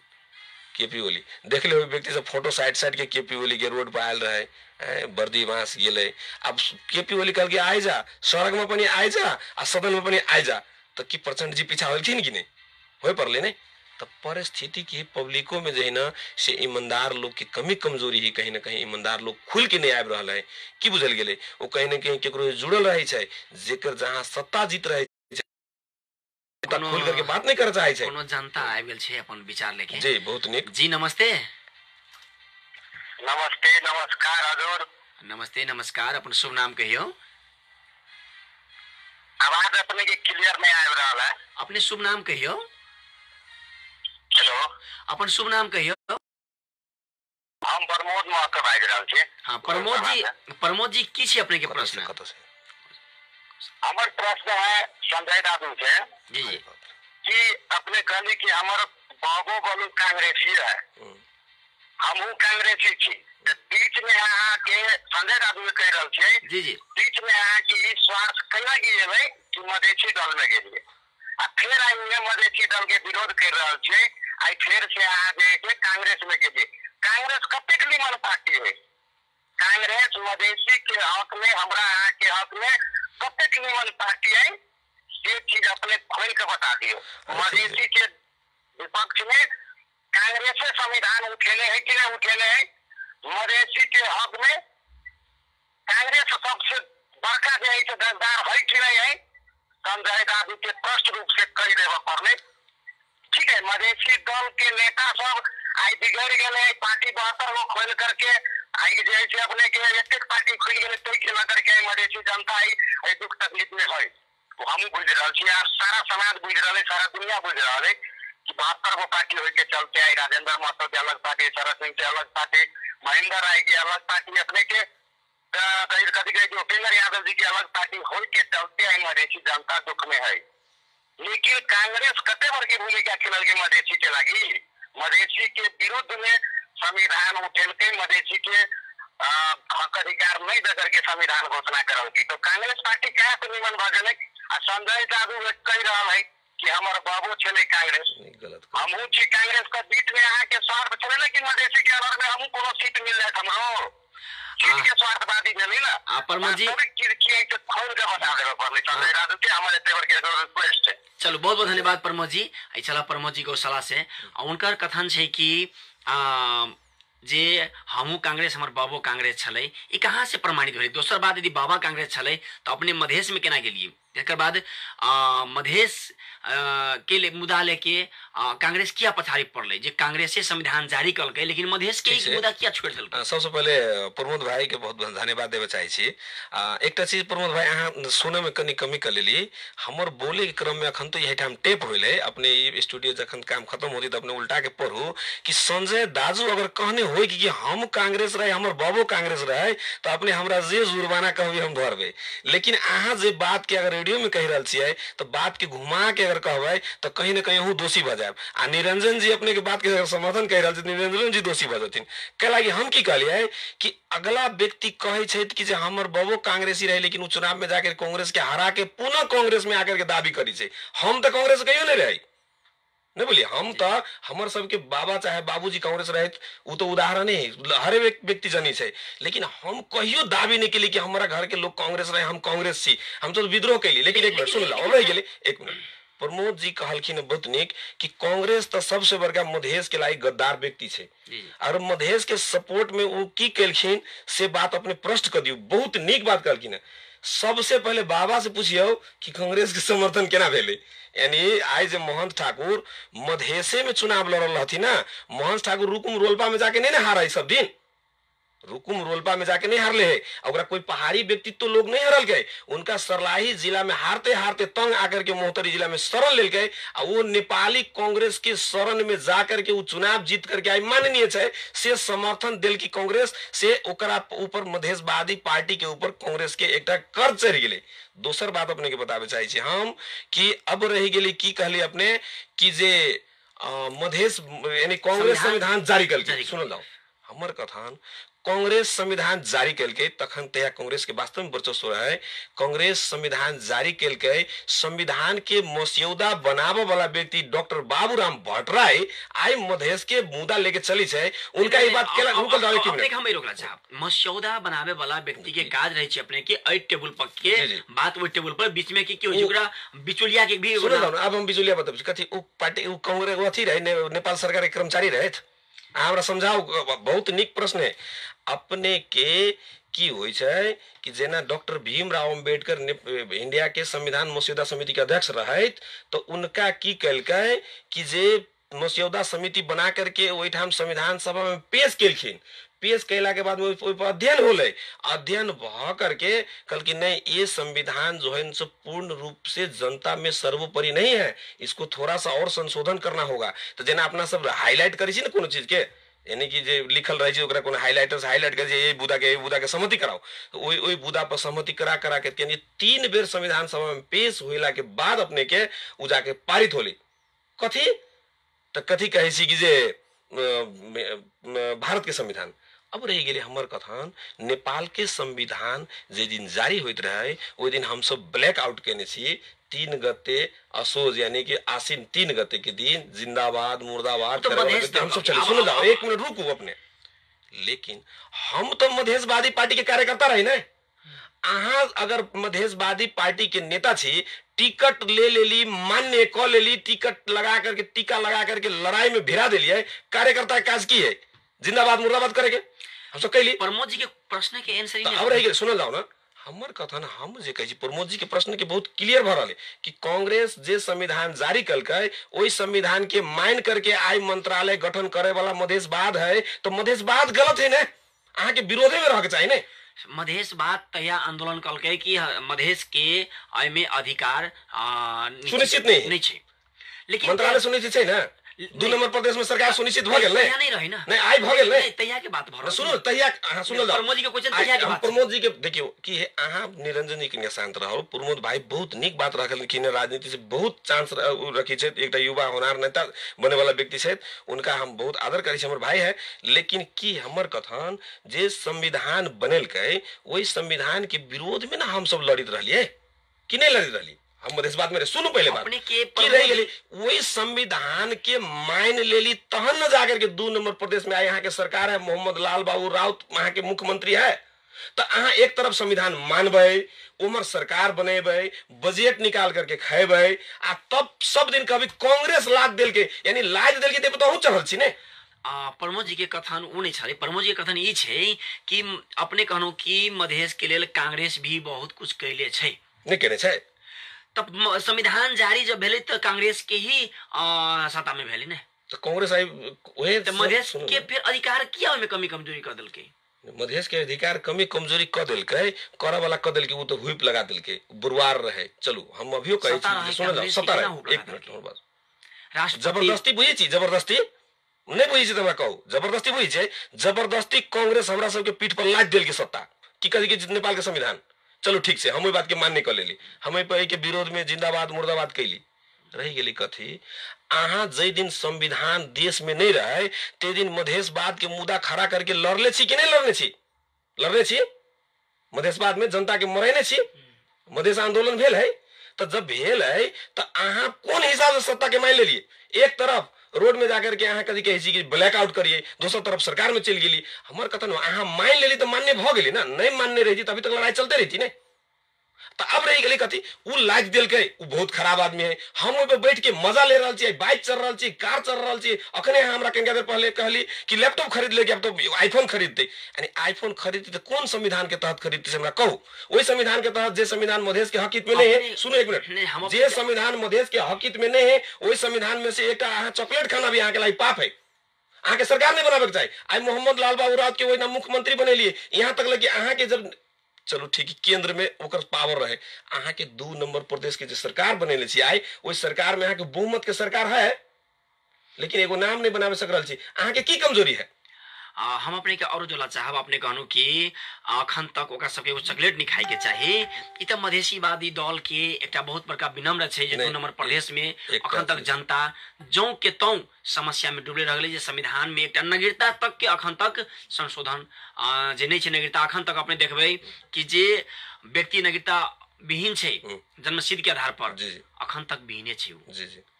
केपी ओली। देख ले व्यक्ति सब फोटो साइड साइड के केपी ओली के रोड पर आयल रहे बर्दी बांस गेले। अब केपी ओली कल के आइ जा सड़क में पनि आइ जा आ सदन में पनि आइ जा। तो की जी पीछा होलखिन कि नहीं? होय पड़ले नहीं? तो परिस्थिति की पब्लिको में जो है ना से ईमानदार लोग की कमी कमजोरी ही कहीं ना कहीं ईमानदार लोग खुल के नहीं आबि रहा है। की बुझल गेले? वो कहीं ना कहीं केकरो जुड़ल रहे जेकर जहाँ सत्ता जीत रहे खुल करके बात नहीं करे चाहे छै। कोनो जनता आबि गेल छै अपन विचार लेके। जी बहुत नीक। जी नमस्ते। नमस्ते नमस्कार हजुर। नमस्ते नमस्कार अपन शुभ नाम कहियो। आवाज़ अपने के क्लियर नहीं आबि रहल है। अपने शुभ नाम कहियो। हेलो। अपन शुभ नाम कहियो। हम प्रमोद महतो बाजि रहल छी। हाँ प्रमोद जी प्रमोद जी की छै अपने के प्रश्न? कतऽ से हमर प्रश्न है संजय दादू से जी। कि अपने कहली कि हमर बाबू बोलू कांग्रेसी है हमहू कांग्रेसी छी। बीच में अहाँ के संजय दादू कहि जी जी। बीच में अहाँ के स्वार्थ केना गिरेबै कि मधेसी दल में गेलियै? आ फिर उहे मधेसी दल के विरोध कर रहल छियै आई फिर से अहाँ जे कांग्रेस में गेलियै। कांग्रेस कतेक निमन पार्टी है कांग्रेस मधेसी के हक में हमरा अहाँ के हक में कतेक निमन पार्टी है से चीज़ अपने खोल के बता दियो। मधेसी के विपक्ष में कांग्रेसे संविधान उठेले है कि नहीं उठेले है? मधेसी के हक में कांग्रेस सबसे बड़का जे है गद्दार है कि नहीं है? संजय गांधी के स्पष्ट रूप से कही देव पड़ले ठीक है मधेसी दल के नेता सब आई बिगड़ गए पार्टी बहत्तर गो खोल करके आई जे है अपने के एक पार्टी खुल गए तै के लग करके आई मधेसी जनता आई आई दुख तकलीफ़ में है तो हम बुझ रहल छी आ सारा समाज बुझ रहल है सारा दुनिया बुझ रहल है कि बहत्तर गो पार्टी होय के चलते आई राजेंद्र महतो के अलग पार्टी, शरद सिंह के अलग पार्टी, महेंद्र राय के अलग पार्टी, अपने के कहीं कथी कहे उपेंद्र यादव जी के अलग पार्टी होय के चलते आई मधेसी जनता दुख में है लेकिन कांग्रेस कते बड़ की भूमिका खेलल के मधेसी के लागी? मधेसी के विरुद्ध में संविधान उठेलके मधेसी के हक अधिकार नहीं दे करके संविधान घोषणा करल तो कांग्रेस पार्टी क्या से निमन भऽ गेलै? आ संजय यादव कहि रहल है कि हमर बाबू छलै कांग्रेस गलत छी कांग्रेस के बीच में अहाँ के स्वार्थ छलै ना कि मधेसी के अलग में हमहू कोनो सीट मिल जाए हमरो के स्वार्थवादी भेली ना। आ, परमल जी- वास्तविक चीज़ की है खोल के बता देबे पड़लै। संजय यादव के हमर एते के रिक्वेस्ट है चलो बहुत बहुत धन्यवाद प्रमोद जी आई चला प्रमोद जी गौशाला से। आ उनकर कथन छै कि जे हमू कांग्रेस, हमारे बाबो कांग्रेस छे ई कहाँ से प्रमाणित हो दोसर बात यदि बाबा कांग्रेस छे तो अपने मधेश में केना गेलियै? एकर बाद मधेश के मुद्दा लेके कांग्रेस किया पछाड़ी पड़लै जे कांग्रेसे संविधान जारी कलकै लेकिन मधेश के मुद्दा किया छोड़ि देलकै। सबसे पहले प्रमोद भाई के बहुत बहुत धन्यवाद देवे चाहे छी। अ, चीज़ प्रमोद भाई अहाँ सुने में कनी कमी कर लेली। हमर बोले के क्रम में अखन तो यही टाइम टेप होइले अपने स्टूडियो जखन काम खत्म होती तो अपने उल्टा के पढ़ू कि संजय दाजू अगर कहने कि, कि हम कांग्रेस रहे हमर बाबू कांग्रेस रहे तो अपने हमरा जे जुर्माना कहबे हम धरबे। लेकिन अहाँ जे बात के अगर रेडियो में कह रहा छे तो बात के घुमा के अगर कहबे तो कहीं ना कहीं अहू दोषी भऽ जायब। आ निरंजन जी अपने के बात के समर्थन कह रहा निरंजन जी दोषी भऽ जेथिन। कै लगी हम की कहलिए कि अगला व्यक्ति कहे कि जे हमर बबो कांग्रेसी रहे, लेकिन वो चुनाव में जाकर कांग्रेस के हरा के पुनः कांग्रेस में आकर के दावी करी हम तो कांग्रेस कहियो नहीं रही। नहीं बोलिए हम तो हमर सबके बाबा चाहे बाबूजी कांग्रेस रहे उ तो उदाहरण है हर एक व्यक्ति जनी छै लेकिन हम कहियो दावी नहीं केली कि हमारा घर के लोग कांग्रेस रहे हम कांग्रेस छी। हम तो विद्रोह कैली लेकिन एक मिनट सुन लो रह गेली एक मिनट। प्रमोद जी कहलखिन बहुत निक कि कांग्रेस तो सबसे बड़का मधेश के लायक गद्दार व्यक्ति छै। जी। और मधेश के सपोर्ट में वो की कलखिन से बात अपने प्रश्न कर दियो। बहुत निक बात कहलखिन। है सबसे पहले बाबा से पूछियो कि कांग्रेस के समर्थन केना भेले? यानी आइ जे महंत ठाकुर मधेशे में चुनाव लड़ल रहथिन ना महंत ठाकुर रुकुम रोलपा जाके ना हारा सब दिन? रुकुम रोलपा में जाके नहीं हारले है। कोई पहाड़ी व्यक्तित्व तो लोग नहीं हरल गए उनका सरलाही जिला में हारते हारते तंग आकर के मोहतरी जिला में शरण ले गए और वो नेपाली कांग्रेस के शरण में जाकर के वो चुनाव जीत करके आई माननीय है से समर्थन दिल की कांग्रेस से ओकरा ऊपर मधेशवादी पार्टी के ऊपर कांग्रेस के एक कर चढ़ गए दोसर बात अपने के बताबे चाहे छी हम कि अब रह गए की कहली अपने कि जे मधेश यानी कांग्रेस संविधान जारी कल जारी सुनल जाओ हमर कथन कांग्रेस संविधान जारी कल के तखन तया कांग्रेस के वास्तव में वर्चस्व रहे। कांग्रेस संविधान जारी कल के संविधान के मस्यौदा बनावे वाला व्यक्ति डॉक्टर बाबूराम भट्टराय आई मधेश के मुद्दा लेके चली है उनका ये बात केला रुकल एक अपने मिनट? हम रोकला चाहब मस्यौदा बनावे वाला व्यक्ति के काज रहे छै अपने के एहि टेबुल पर के। बात ओहि टेबुल पर बीच में की की ओ- ओकरा बिचौलिया के भी सुनो अब हम बिजुलिया बताब कथी उ पार्टी उ कांग्रेस अथी रहे नेपाल सरकार के कर्मचारी रहे अहाँ हमरा समझाओ बहुत निक प्रश्न है। अपने के की छै कि जेना डॉक्टर भीमराव अंबेडकर इंडिया के संविधान मस्यौदा समिति के अध्यक्ष रहत तो उनका की कलकै कि जे मस्यौदा समिति बना करके ओहिठाम संविधान सभा में पेश केलखिन पेश कैला के बाद अध्ययन होले। अध्ययन भ करके कल कि नहीं ये संविधान जो है, इनसे पूर्ण रूप से जनता में सर्वोपरि नहीं है। इसको थोड़ा सा और संशोधन करना होगा। तो जेना अपना सब हाईलाइट करी ना कोनो चीज़ के यानी कि जे लिखल रहे ओकरा कोनो हाईलाइटर से हाईलाइट कर बुदा के बुदा के सहमति कराओ तो ओहि ओहि बुदा पर सहमति करा करा के यानी तीन बेर संविधान सभा में पेश होला के बाद अपने के उ जाके पारित होली। कथी? तो कथी कहै कि जे भारत के संविधान। अब रह गेलै हमर कथन नेपाल के संविधान जे दिन जारी होइत रहे ओहि दिन हम सब ब्लैक आउट केने छी। तीन गते असोज यानी कि आसिन तीन गते के दिन जिंदाबाद मुर्दाबाद तो हम सब चले सुन जाओ एक मिनट रुकू अपने। लेकिन हम तो मधेशवादी पार्टी के कार्यकर्ता रही ना। अहाँ अगर मधेशवादी पार्टी के नेता छी टिकट ले लेली मान्य क लेली टिकट लगा करके टीका लगा करके लड़ाई में भिड़ा दिलिए कार्यकर्ता काज की है? जिंदाबाद मुर्दाबाद करे के हम सब कैली प्रमोद जी के प्रश्न के आंसर ही तो अब रह सुनल जाओ ना। हमर कथन हम जे कहै प्रमोद जी के प्रश्न के बहुत क्लियर भऽ रहल है कि कांग्रेस जे संविधान जारी कलकै ओहि संविधान के मान करके आई मंत्रालय गठन करे वाला मधेशवाद है तो मधेशवाद गलत है ना? अहाँ के विरोधे में रहके चाहिए ने? मधेश बात तहिया आंदोलन कलकै कि मधेश के एहिमे अधिकार सुनिश्चित नहीं नहीं छै। लेकिन मंत्रालय सुनिश्चित छै ना? दू नंबर प्रदेश में सरकार सुनिश्चित भऽ गेल ने नहीं। रही ना। नहीं आई भऽ गेल ने नहीं, तहिया के बात रहल सुनो। तहिया अहाँ सुनल जाओ प्रमोद जी के क्वेश्चन आइ तहिया के बात। प्रमोद जी के देखियो कि है अहाँ निरंजन जी के शांत रहो। प्रमोद भाई बहुत नीक बात रखलखिन है, राजनीति से बहुत चांस रखी छै एकटा युवा होनार नेता बने वाला व्यक्ति छै उनका हम बहुत आदर करै छी हमर भाई है। लेकिन की हमर कथन जे संविधान बनेलकै ओहि संविधान के विरोध में ना हम सब लड़ित रहलिए कि नहीं लड़ित रहली हम मधेशबाद में रहे। सुनू पहले बात। के की रह गेली वही संविधान के मान लेली तहन न जाकर के दू नंबर प्रदेश में आए। यहाँ के सरकार है मोहम्मद लाल बाबू राउत वहाँ के मुख्यमंत्री है। तो अहाँ एक तरफ़ संविधान मानबै उमर सरकार बनेबै बजट निकाल करके खेबै आ तब सब दिन कभी कांग्रेस लाद देल के यानी लाद देल के देव तो चढ़ल छी ने? आ, प्रमोद जी के कथन उ नहीं छलै। प्रमोद जी के कथन ई छै कि अपने कहलहुँ कि मधेश के लिए कांग्रेस भी बहुत कुछ कैले छै। नहीं केने छै। तब संविधान जारी जब भेलै तऽ कांग्रेस के ही सत्ता में भेलै ने। तो कांग्रेस आई वही तऽ मधेश के फिर अधिकार किया ओहिमे कमी कमज़ोरी कर देलकै? मधेश के अधिकार कमी कमज़ोरी क देलकै करे वाला क देलकै वो तो हुइप लगा देलकै बुरवार रहे। चलू हम अभियो कहै छी सुन जाओ सत्ता रहे। एक मिनट? हमर बात। राष्ट्रपति ज़बरदस्ती बुझै छी ज़बरदस्ती? नहीं बुझै छी तऽ हमरा कहू। ज़बरदस्ती बुझै छै ज़बरदस्ती कांग्रेस हमरा सबके पीठ पर लाद देल के सत्ता। की कथी के नेपाल के संविधान? चलो ठीक छै हम बात के मान्य कर लेली। हम एहि के विरोध में जिंदाबाद, मुर्दाबाद कैली रह गेली कथी अहाँ जै दिन संविधान देश में नहीं रहे, ते दिन मधेशवाद के मुद्दा खड़ा करके लड़ले कि नहीं लड़ने लड़ने मधेशवाद में जनता के मरेने मधेश आंदोलन भेल है? तो जब भेल है तो अहाँ कोन हिसाब से सत्ता के मान लेलिए एक तरफ़ रोड में जाकर के अहाँ कथी कहै कि ब्लैक आउट करिए, दोसर तरफ़ सरकार में चल गई। हमारे कथन अहाँ मान ली तो मान्य भ गई ना? नहीं मान्य रहती अभी तक लड़ाई चलते रहती ने? तो अब रही गेली कथी? उ लाइक देलकै उ बहुत खराब आदमी है। हम ओहि पे बैठ के मज़ा ले रहल छियै बाइक चल रहल छी कार चल रहल छी अखने हमरा कनिका देर पहले कहली कि लैपटॉप खरीद लेके अब तो आईफोन खरीदते यानी आईफोन खरीदते तो कौन संविधान के तहत खरीदते से हमरा कहू? वही संविधान के तहत जे संविधान मधेश के हकित में नहीं है सुनो एक मिनट। जे संविधान मधेश के हकित में नहीं है वही संविधान में से एक चॉकलेट खाना भी अहाँ के लिए पाप है। अहाँ के सरकार नहीं बनाबे के चाही। आई मोहम्मद लाल बाबू राउत के ओहिना मुख्यमंत्री बनेलिए यहाँ तक लगे अहाँ के जब चलो ठीक है, केंद्र में ओकर पावर रहे। अहाँ के दू नंबर प्रदेश के जो सरकार बनेले छी आई ओहि सरकार में अहाँ के बहुमत के सरकार है, लेकिन एगो नाम नहीं बनाबे सक रहल छी। अहाँ के की कमज़ोरी है? हम अपने के और जोला चाहब अपने कहनु कि अखन तक ओकरा सबके चॉकलेट नहीं खाए के चाही। ई त मधेसीवादी दल के एकटा बहुत बड़का विनम्र छै जे नंबर प्रदेश में अखन तक जनता जौ के तौ समस्या में डूबले रहले जे संविधान में एकटा नागरिकता तक के अखन तक संशोधन जे नहीं छै नागरिकता अखन तक अपने देखबै कि जे व्यक्ति नागरिकता विहीन छै हम्म। जन्मसिद्ध के आधार पर अखन तक विहीने छै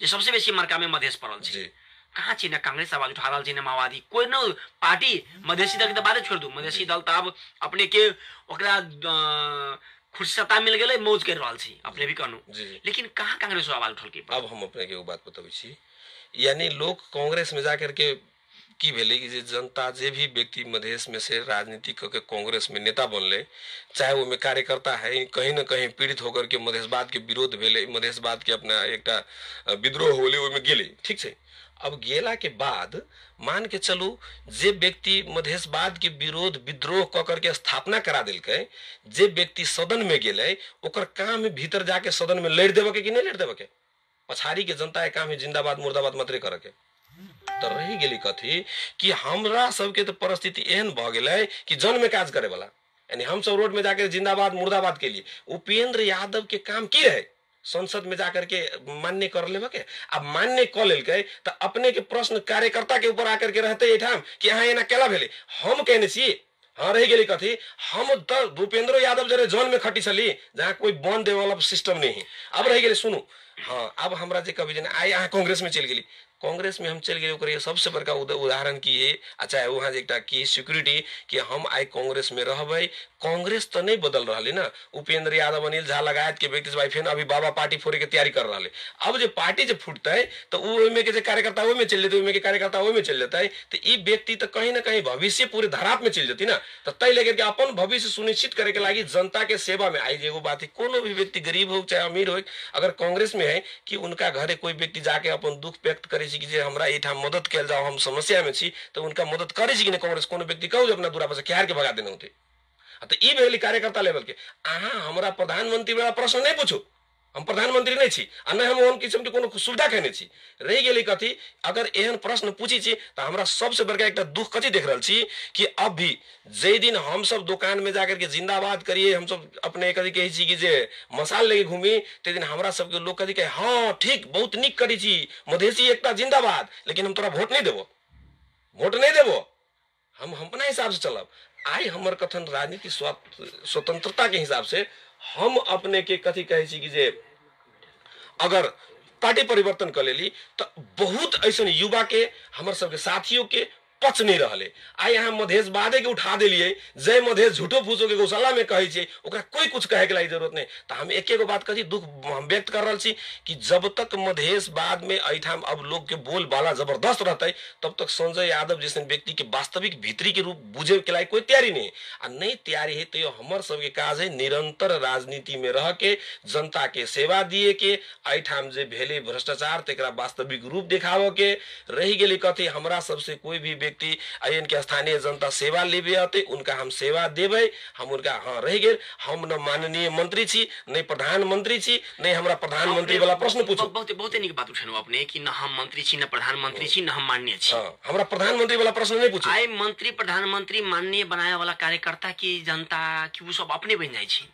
जी सबसे बेसी मार्का में मधेश पड़ल छै। कहाँ छी न कांग्रेस आवाज़ उठा रहा छी न माओवादी। कोई न पार्टी मधेसी दल के तो बारे छोड़ दू। मधेसी दल तो अब अपने के खुशी सत्ता मिल गेलै मौज कर रहल छी अपने भी जी जी। लेकिन कहाँ कांग्रेस आवाज़ उठल के अब हम अपने के बात बतबै यानी लोग कांग्रेस में जाकर के की भेलै कि जे जनता जे भी व्यक्ति मधेश में से राजनीति करके कांग्रेस में नेता बनले चाहे वो में कार्यकर्ता है कहीं ना कहीं पीड़ित होकर के मधेशवाद के विरोध भेलै मधेशवाद के अपना एकटा अ, विद्रोह होलै ओहिमे गेलै। ठीक छै? अब गेला के बाद मान के चलू, जे व्यक्ति मधेशवाद के विरोध विद्रोह क करके स्थापना करा देलकै, जे व्यक्ति सदन में गेलै, ओकर काम भीतर जाके सदन में लड़ देवे के कि नहीं लड़ देवे के पछाड़ी के जनता के काम है जिंदाबाद, मुर्दाबाद मतरे करे के तो रही गेली कथी कि हमरा सबके तो परिस्थिति एहन भ गेलै कि जन में काज करे वाला यानी हम सब रोड में जाकर जिंदाबाद, मुर्दाबाद के लिए उपेंद्र यादव के काम की रहे? संसद में जाकर के मान्य कर लेबे के। अब मान्य क लेलकै तो अपने के प्रश्न कार्यकर्ता के ऊपर आकर के रहते एठाम कि अहाँ एना केला भेले? हम कहने छी? हाँ रह गेली कथी? हम भूपेंद्र यादव जरे जौन में खटी छली, जहाँ कोई बन डेवलप सिस्टम नहीं अब रह गेली, सुनू। हाँ अब हमरा जे कभी आई अहाँ कांग्रेस में चल गई कांग्रेस में हम चल गए सबसे बड़का उदाहरण की है? अच्छा वहाँ जे एकटा की सिक्योरिटी, कि हम आई कांग्रेस में रहबै कांग्रेस तो नहीं बदल रहा है ना। उपेंद्र यादव, अनिल झा लगायत के व्यक्ति भाई फिर अभी बाबा पार्टी फोड़े के तैयारी कर रहा है अब जो पार्टी जो फूटते तो ओहिमे के कार्यकर्ता ओहिमे चल जेते ओहिमे के कार्यकर्ता ओहिमे चल जेते तो ई व्यक्ति तो कहीं ना कहीं भविष्य पूरे धराप में चल जेती ना। तो तय लेकर के अपन भविष्य सुनिश्चित करे के लागी जनता के सेवा में आई एगो बात है, कोनो भी व्यक्ति गरीब हो चाहे अमीर हो अगर कांग्रेस में है कि उनका घरे कोई व्यक्ति जाके अपन दुख व्यक्त करे कि हमरा एठाम मदद कल जाओ हम समस्या में छी तो उनका मदद करे कि नहीं कांग्रेस? कोनो व्यक्ति कहू जे अपना दूरा पर से के भगा देने होते। तो ई कार्यकर्ता लेवल के। अहाँ हमरा प्रधानमंत्री वाला प्रश्न नहीं पूछू। हम प्रधानमंत्री नहीं छी, आ हम ओहन किस्म के कोनो सुविधा कहने छी। रही गेली कथी, अगर एहन प्रश्न पूछी छी तो हमरा सबसे बड़का एकटा दुख कथी देख रहल छी, कि अब भी जे दिन हम सब दुकान में जाकर के जिंदाबाद करिए हम सब अपने कथी कहे छी कि जे मसाल लेके घूमी, ते दिन हमरा सबके लोग कथी कहे हाँ ठीक, बहुत निक करी छी, मधेसी एकटा जिंदाबाद लेकिन हम तोरा वोट नहीं देबो। वोट नहीं देबो। हम हम अपना हिसाब से चलब। आई हमर कथन राजनीति स्वा- स्वतंत्रता के हिसाब से हम अपने के कथी कहे कि जे अगर पार्टी परिवर्तन कर लेली तो बहुत ऐसा युवा के, हमारे सबके साथियों के पच नहीं रहले। आई यहाँ मधेशवादे के उठा दिलिए जय मधेश झूठो फूसो के गौशाला में कहे कोई कुछ कहे के लागि ज़रूरत नहीं। तो हम एक एगो बात कही दुख व्यक्त कर रहल छी कि जब तक मधेशवाद में एठाम अब लोग के बोल बाला ज़बरदस्त रहते, तब तक संजय यादव जैसे व्यक्ति के वास्तविक भीतरी के रूप बुझे के लागि कोई तैयारी नहीं आ नहीं तैयारी है तो हमर सबके काज है निरंतर राजनीति में रह के जनता के सेवा दिए के एठाम जे भेले भ्रष्टाचार, तेकरा वास्तविक रूप दिखावे के रही गेली कथी, हमारा सबसे कोई भी व्यक्ति के स्थानीय जनता सेवा लेबे आते उनका हम सेवा देबै हम उनका हाँ रह गेल हम न माननीय मंत्री छी नहीं प्रधानमंत्री छी नहीं हमरा प्रधानमंत्री वाला प्रश्न पूछू। बहुत बहुते निक बात उठेनु अपने कि न हम मंत्री छी न प्रधानमंत्री छी न हम माननीय छी। हमरा प्रधानमंत्री वाला प्रश्न नहीं पूछू। आइ मंत्री प्रधानमंत्री माननीय बनाए वाला कार्यकर्ता की जनता की उ सब अपने बन जाइ छै?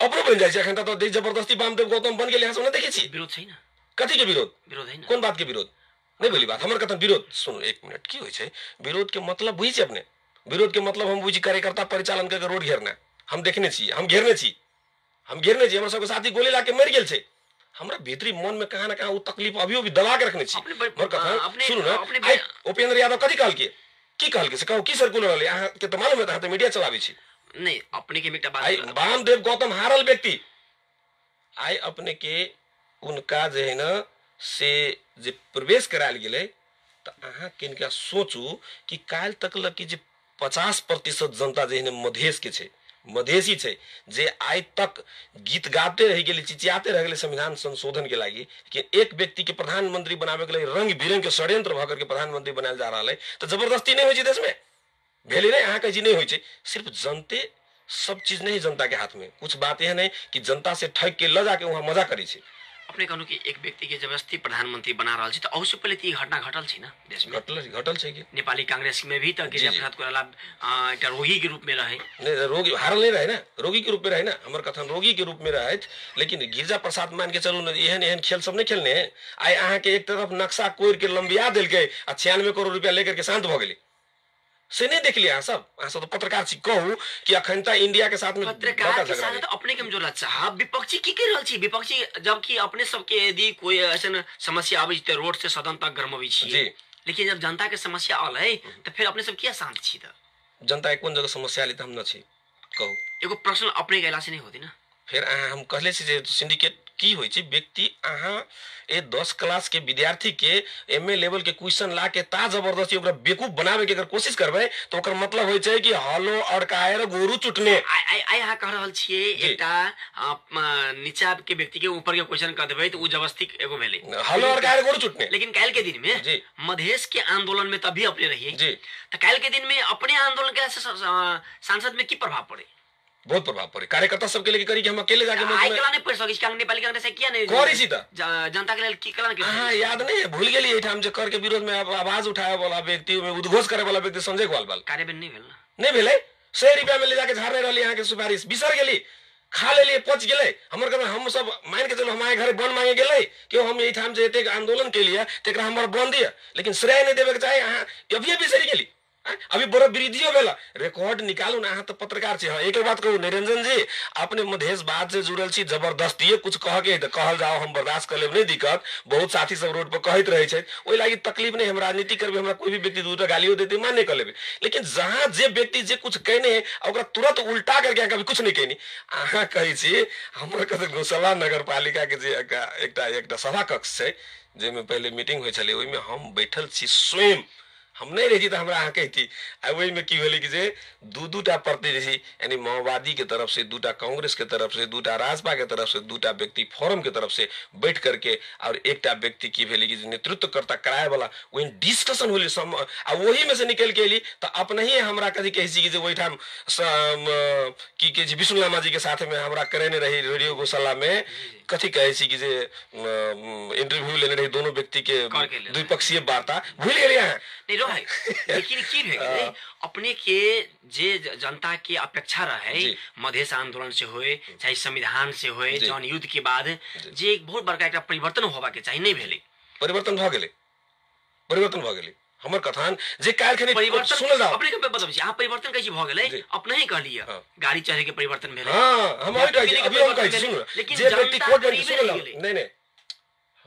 अपनो बन जाइ छै तऽ देख जबरदस्ती वामदेव गौतम बन गेलै सब नहीं देखै छी। विरोध छैन कथी के विरोध? विरोध होइन कोन बात के विरोध? नहीं बोली बात। हमर कथन विरोध सुनो एक मिनट की होइ छै? विरोध के मतलब बुझी छै अपने? विरोध के मतलब हम बुझी कार्यकर्ता परिचालन करके रोड घेरना। हम देखने छी हम घेरने छी। हम घेरने छी हमर सबके साथी गोली लाके मरि गेल छै। हमरा भीतरी मन में कहाँ ना कहाँ उ तकलीफ़ अभियो भी दबा के रखने छी। हमर कथन सुनू ना। अपने- उपेंद्र यादव कथी कहलकै? की कहलकै से? कहू की सर्कुलर रहलै? अहाँ के तऽ मालूम है अहाँ तऽ मीडिया चलाबै छी। नहीं अपने के एकटा बात वामदेव गौतम हारल व्यक्ति। आई अपने के उनका जे है ना से जे प्रवेश करायल गेलै, तऽ अहाँ सोचू कि काल्हि तक लग कि जे पचास प्रतिशत जनता जे है मधेश के छै मधेसी छै, जे आइ तक गीत गाते रह गेलै, चिचियाते रह गेलै संविधान संशोधन के लागी, लेकिन एक व्यक्ति के प्रधानमंत्री बनावे के लिए रंग बिरंग के षड्यंत्र भऽ करके प्रधानमंत्री बनायल जा रहा है तो ज़बरदस्ती नहीं छै देश में भेलै नहीं अहाँ कहै छी। नहीं सिर्फ़ जनते, सब चीज़ नहीं जनता के हाथ में कुछ बात एहन है कि जनता से ठग के ल जाके वहाँ मज़ा करै अपने कहनु कि एक व्यक्ति के ज़बरदस्ती प्रधानमंत्री बना रहल छी तऽ अहू से पहिले तऽ ई घटना घटल छी ना देश में? घटल घटल छै कि? नेपाली कांग्रेस में भी तऽ कोइराला एकटा रोगी के रूप में रहे। नहीं रोगी हारल नहीं रहे ना? रोगी के रूप में रहे ना? हमर कथन रोगी के रूप में रहे लेकिन गिरजा प्रसाद मान के चलू ना एहन एहन खेल सब नहीं खेलने। हैं आइ अहाँ के एक तरफ़ नक्शा कोर के लंबिया देलकै आ छियानवे करोड़ रुपया लेकर के शांत भऽ गेलै। से नहीं देख लिया सब। तो पत्रकार छी कहू कि अखनता इंडिया के साथ में पत्रकार के साथ तो अपने के जोड़ा चाह विपक्षी की रहल छी? विपक्षी जबकि अपने सबके यदि कोई ऐसन समस्या आबै छै रोड से सदन तक गरमबै छी। जी। लेकिन जब जनता के समस्या आल है तो फिर अपने सब किया शांत छी तऽ? जनता कोन जगह समस्या ली हम न छी कहू। एगो प्रश्न अपने गैला से नहीं होती ना। फिर हम कहले छी जे सिंडिकेट की होइ छै व्यक्ति अहाँ ए दस क्लास के विद्यार्थी के एम ए लेवल के क्वेश्चन ला के ता ज़बरदस्ती ओकरा बेवकूफ़ बनावे के अगर कोशिश करबै तो ओकर मतलब होइ छै कि हलो अड़काएर गोरू चुटने। आइ आइ अहाँ कह रहल छियै एकटा नीचा के व्यक्ति के ऊपर के क्वेश्चन कर देबै तऽ उ ज़बरदस्ती एगो भेलै। हलो अड़काएर गोरू चुटने। लेकिन काल्हि के दिन में। मधेश के आंदोलन में तभी अपने रहिए जी। तो काल्हि के दिन में अपने आंदोलन के सांसद में की प्रभाव पड़े? बहुत प्रभाव पड़े। कार्यकर्ता सबके लेके करी कि हम अकेले जाके मंच आइ में कला नहीं पढ़ सकै कांग्रेस नेपाली कांग्रेस से किया नहीं। करै तऽ। जनता के लिए की कला नहीं अहाँ याद नहीं है भूल गेलिए एहिठाम जे कर के विरोध में आवाज़ उठाए वाला व्यक्ति में उद्घोष करे वाला व्यक्ति संजय ग्वालवाल। कार्यान्वयन नहीं भेल नहीं भेलै? सौ रुपया में ले जाके झाड़ने रहली अहाँ के सुपारिश। बिसर गेली खा लेलिए पच गेलै। हमर कहबै हम सब मान के चलो हमारे घर बन मांगे गेलै। कि हम एहिठाम जे एतेक आंदोलन के लिए तेकरा हमर बन दिया लेकिन श्रेय नहीं देवे के चाही अहाँ अभिये बिसरि गेली? अभी बड़ा वृद्धियो रिकॉर्ड निकालू ना अहाँ तो पत्रकार छी। हाँ एक बात कहू निरंजन जी अपने मधेशवाद से जुड़ल छी जबरदस्तिये कुछ कह के, कहल जाओ, हम बर्दाश्त कर लेब, नहीं दिक्कत। बहुत साथी सब रोड पर कहैत रहे ओहि लागी तकलीफ़ नहीं, हम राजनीति करबे, हमरा कोई भी व्यक्ति दूटा गालियो देते, मान्य कर लेबे। लेकिन जहाँ जे व्यक्ति जे कुछ कहने तुरंत उल्टा करके अहाँ कभी कुछ नहीं कहनी अहाँ कहै छी, हमर गौशाला नगर पालिका के जे सभा कक्ष छै, जाहिमे पहिले मीटिंग ओहिमे हम बैठल स्वयं। हम नहीं रही तो हमरा अहाँ कहती। आ वही में की भेलै कि जे दू दूटा प्रतिनिधि यानी माओवादी के तरफ़ से दूटा कांग्रेस के तरफ़ से दूटा राजपा के तरफ़ से दूटा व्यक्ति फोरम के तरफ़ से बैठ करके और एकटा व्यक्ति की भेलै कि जे नेतृत्वकर्ता कराए वाला वही डिस्कशन होली सम आ वही में से निकल के एली। तो अपने ही हमरा कथी कहै छी कि जे ओहिठाम की कहै छै विष्णु लामा जी के साथ में हमरा करेने रही रेडियो गौशाला में कथी कहै छी कि जे इंटरव्यू लेने रही दोनों व्यक्ति के द्विपक्षीय वार्ता। भूल गेलिए रहे <laughs> लेकिन की भे गेलै अपने के जे जनता के अपेक्षा रहे। मधेश आंदोलन से होए चाहे संविधान से होए। जौन युद्ध के बाद जे। एक बहुत बड़का एकटा परिवर्तन होबा के चाही नहीं भेलै। परिवर्तन भऽ गेलै। परिवर्तन भऽ गेलै। हमर कथान जे काल्हि खनि परिवर्तन सुनल जाओ अपने के बतबै छी अहाँ परिवर्तन कैसे भऽ गेलै। अपने ही कहलिए हाँ। गाड़ी चढ़े के परिवर्तन भेलै। हाँ हम वही कहै छी अभी हम कहै छी लेकिन जे व्यक्ति रहि जाओ गेलै। नहीं नहीं।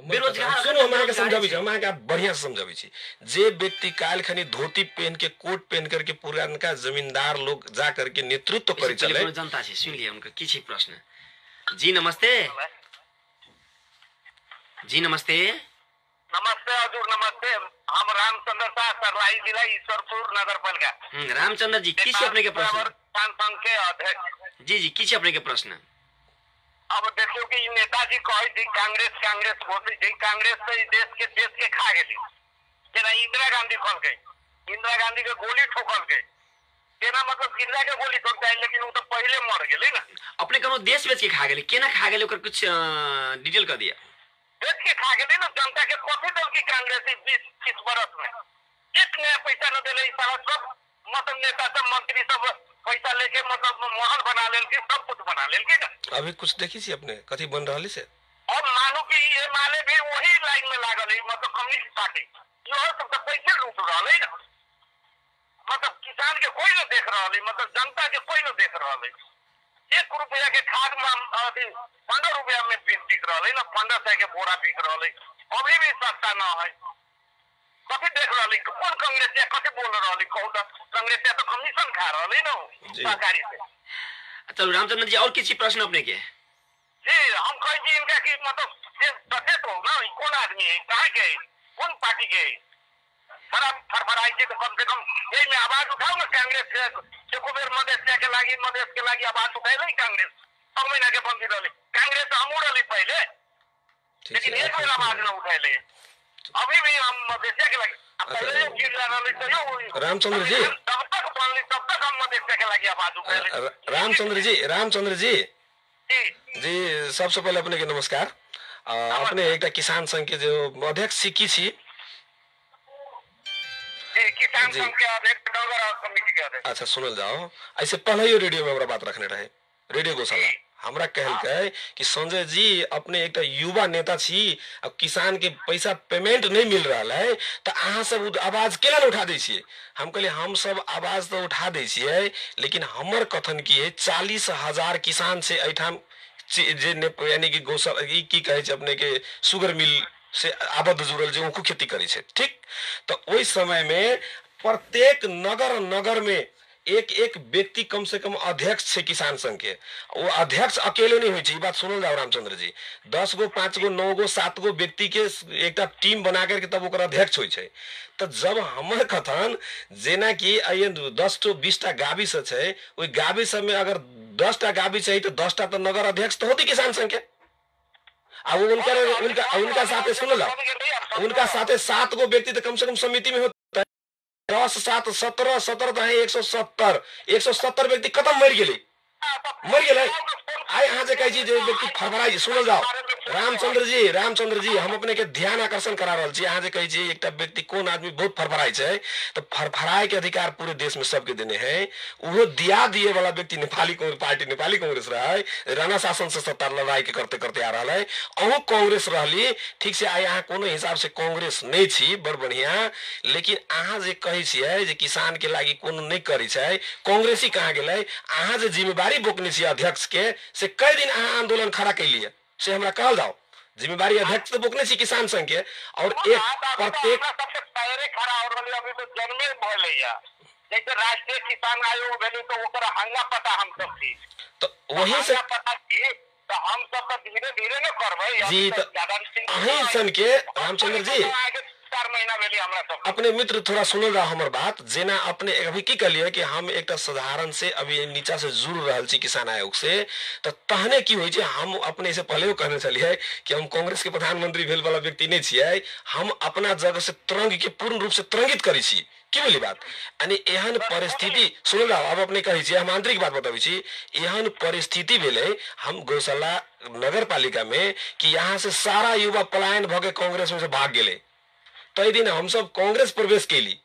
बेरोजगार सुनू हम अहाँके समझाबै छी। हम अहाँके बढ़िया से समझाबै छी जे व्यक्ति काल्हि खनि धोती पहन के कोट पहन करके पुरानका जमींदार लोग जा करके नेतृत्व करे कोनो जनता छै सुन लिया उनका की छै प्रश्न। जी नमस्ते। जी नमस्ते। नमस्ते हजुर नमस्ते। हम रामचंद्र शाह सर्लाही जिला ईश्वरपुर नगर पालिका हम्म, रामचंद्र जी की छै अपने के प्रश्न? किसान संघ के अध्यक्ष। जी जी की छै अपने के प्रश्न? अब देखियो कि नेताजी कहै छै कांग्रेस कांग्रेस बोलै छै कांग्रेस से देश के देश के खा गेली। जेना इंदिरा गांधी कहलकै इंदिरा गांधी के गोली ठोकलकै केना मतलब गिरला के गोली ठोकता लेकिन वो तो पहले मर गेलै ना। अपने कोनो देश बेच के खा गेलै केना खा गेलै ओकर कुछ डिटेल कर दिया देश के खा गेलै ना जनता के कथी की कांग्रेस बीस तीस बरस में? एक नया पैसा न देले सारा सब मतलब नेता सब मंत्री सब पैसा लेके मतलब महल बना लेलकै सब कुछ बना लेलकै ना अभी कुछ देखी छी अपने कथी बन रहल से? और मानो कि ये माले भी वही लाइन में लागल है मतलब कम्युनिस्ट पार्टी। इहो सब तो पैसे लूट रहा है ना। मतलब किसान के कोई न देख रहा है मतलब जनता के कोई न देख रहा है। एक रुपया के खाद में अथी पंद्रह रुपया में बिक बिक रहा है ना पंद्रह सौ के बोरा बिक रहा है। अभी भी सस्ता न है। कथी देख रहा है कौन कांग्रेस या कथी बोल रहा है कहू तो कांग्रेस तो कमीशन खा रहा है ना जी। सरकारी चलो रामचंद्र जी और किसी प्रश्न अपने के? जी हम कहे छी इनका कि मतलब सचेत हो ना कौन आदमी है? कहाँ के कौन पार्टी के फरा फरफराई छै तो कम से कम यही में आवाज उठाओ ना कांग्रेस से। देखो बेर मधेश के लागी मधेश के लागी आवाज उठाइले कांग्रेस। सब महीना के बंदी रहले। कांग्रेस तो हमू रहली पहले लेकिन एक बेर आवाज न रामचन्द्रजी रामचन्द्रजी रामचन्द्रजी जी। सबसे अपने नमस्कार। अपने एक किसान संघ के जो अध्यक्ष सिक्की छी। अच्छा सुनल जाओ। ऐसे पहले यो रेडियो में बात रखने रहे। रेडियो गोशाला। हमरा कहल कि संजय जी, अपने एक युवा नेता छी, अब किसान के पैसा पेमेंट नहीं मिल रहा है तो अहाँ सब आवाज़ के न उठा दै छियै? हम कहलिए हम सब आवाज़ तो उठा दै छियै, लेकिन हमर कथन की है, चालीस हज़ार किसान से जे यानी कि ई की कहै अपने के शुगर मिल से आबद्ध जुड़ल जे खेती करै ठीक? तो ओहि समय में प्रत्येक नगर नगर में एक एक व्यक्ति कम से कम अध्यक्ष छै किसान संघ के। वो अध्यक्ष अकेले नहीं होइ छै, ई बात सुनल जाओ रामचंद्र जी। दस गो, पाँच गो, नौ गो, सात गो व्यक्ति के एक टीम बना करके तब ओकर अध्यक्ष छै। तो जब हमर कथन, जेना कि दस टो बीस टा गावी से छै ओहि गावी सब में अगर दस टा गावी छै तो दस टा तो नगर अध्यक्ष तो होती किसान संघ के। आ उनका उनका उनका साथे सुनो जाओ। उनका साथे सात गो व्यक्ति तो कम से कम समिति में होता। दस सात सत्रह सत्रह तो है एक सौ सत्तर. एक सौ सत्तर व्यक्ति खत्म मर गेले. मर गेले आइ अहाँ जे कहै छी जे व्यक्ति फरफराई सुनल जाओ। रामचंद्र जी रामचंद्र जी हम अपने के ध्यान आकर्षण करा रहल छी। अहाँ जे कहै छी एकटा व्यक्ति कोन आदमी बहुत फरफराई छै तो फरफराई के अधिकार पूरे देश में सबके देने हैं। उहो दिया दिए वाला व्यक्ति नेपाली पार्टी नेपाली कांग्रेस रहे राणा शासन से सत्ता लड़ाई के करते करते आ रहा है। अहूँ कांग्रेस रहली ठीक से आइ अहाँ कोनो हिसाब से कांग्रेस नहीं छी बड़ बढ़िया। लेकिन अहाँ जे कहै जे किसान के लागी कोनो नहीं करै छै कांग्रेसी कहाँ गेलै? अहाँ जे जिम्मेवारी बोकने छियै अध्यक्ष के से कई दिन अहाँ आंदोलन खड़ा कैलिए से हमरा कहल जाओ जिम्मेवारी अध्यक्ष तो बोकने छी किसान संघ के और एक प्रत्येक सबसे पहले खड़ा हो रहले अभी तो जन्मे भले या जैसे राष्ट्रीय किसान आयोग भेली तो ओकर हंगा पता हम सब थी। तो वही से पता थी तो हम सब धीरे धीरे न करबै। जी, तो सन के रामचंद्र जी। चार महीना भेली हमरा सब अपने मित्र थोड़ा सुनल रहा हमर बात जेना अपने अभी की कहलिए कि हम एक साधारण से अभी नीचा से जुड़ रहल छी किसान आयोग से तो तहने की होइ छै हम अपने से पहले कहने छलिए कि हम कांग्रेस के प्रधानमंत्री भेल वाला व्यक्ति नहीं छियै हम अपना जगह से तरंग के पूर्ण रूप से तरंगित करै छी। की बोली बात? यानी एहन परिस्थिति सुनल रहा अब अपने कही छियै हम आंतरिक बात बताबै छी एहन परिस्थिति भेलै हम गौशाला नगर पालिका में कि यहाँ से सारा युवा पलायन के कांग्रेस में से भाग गेलै। तै दिन हम सब कांग्रेस प्रवेश कैली।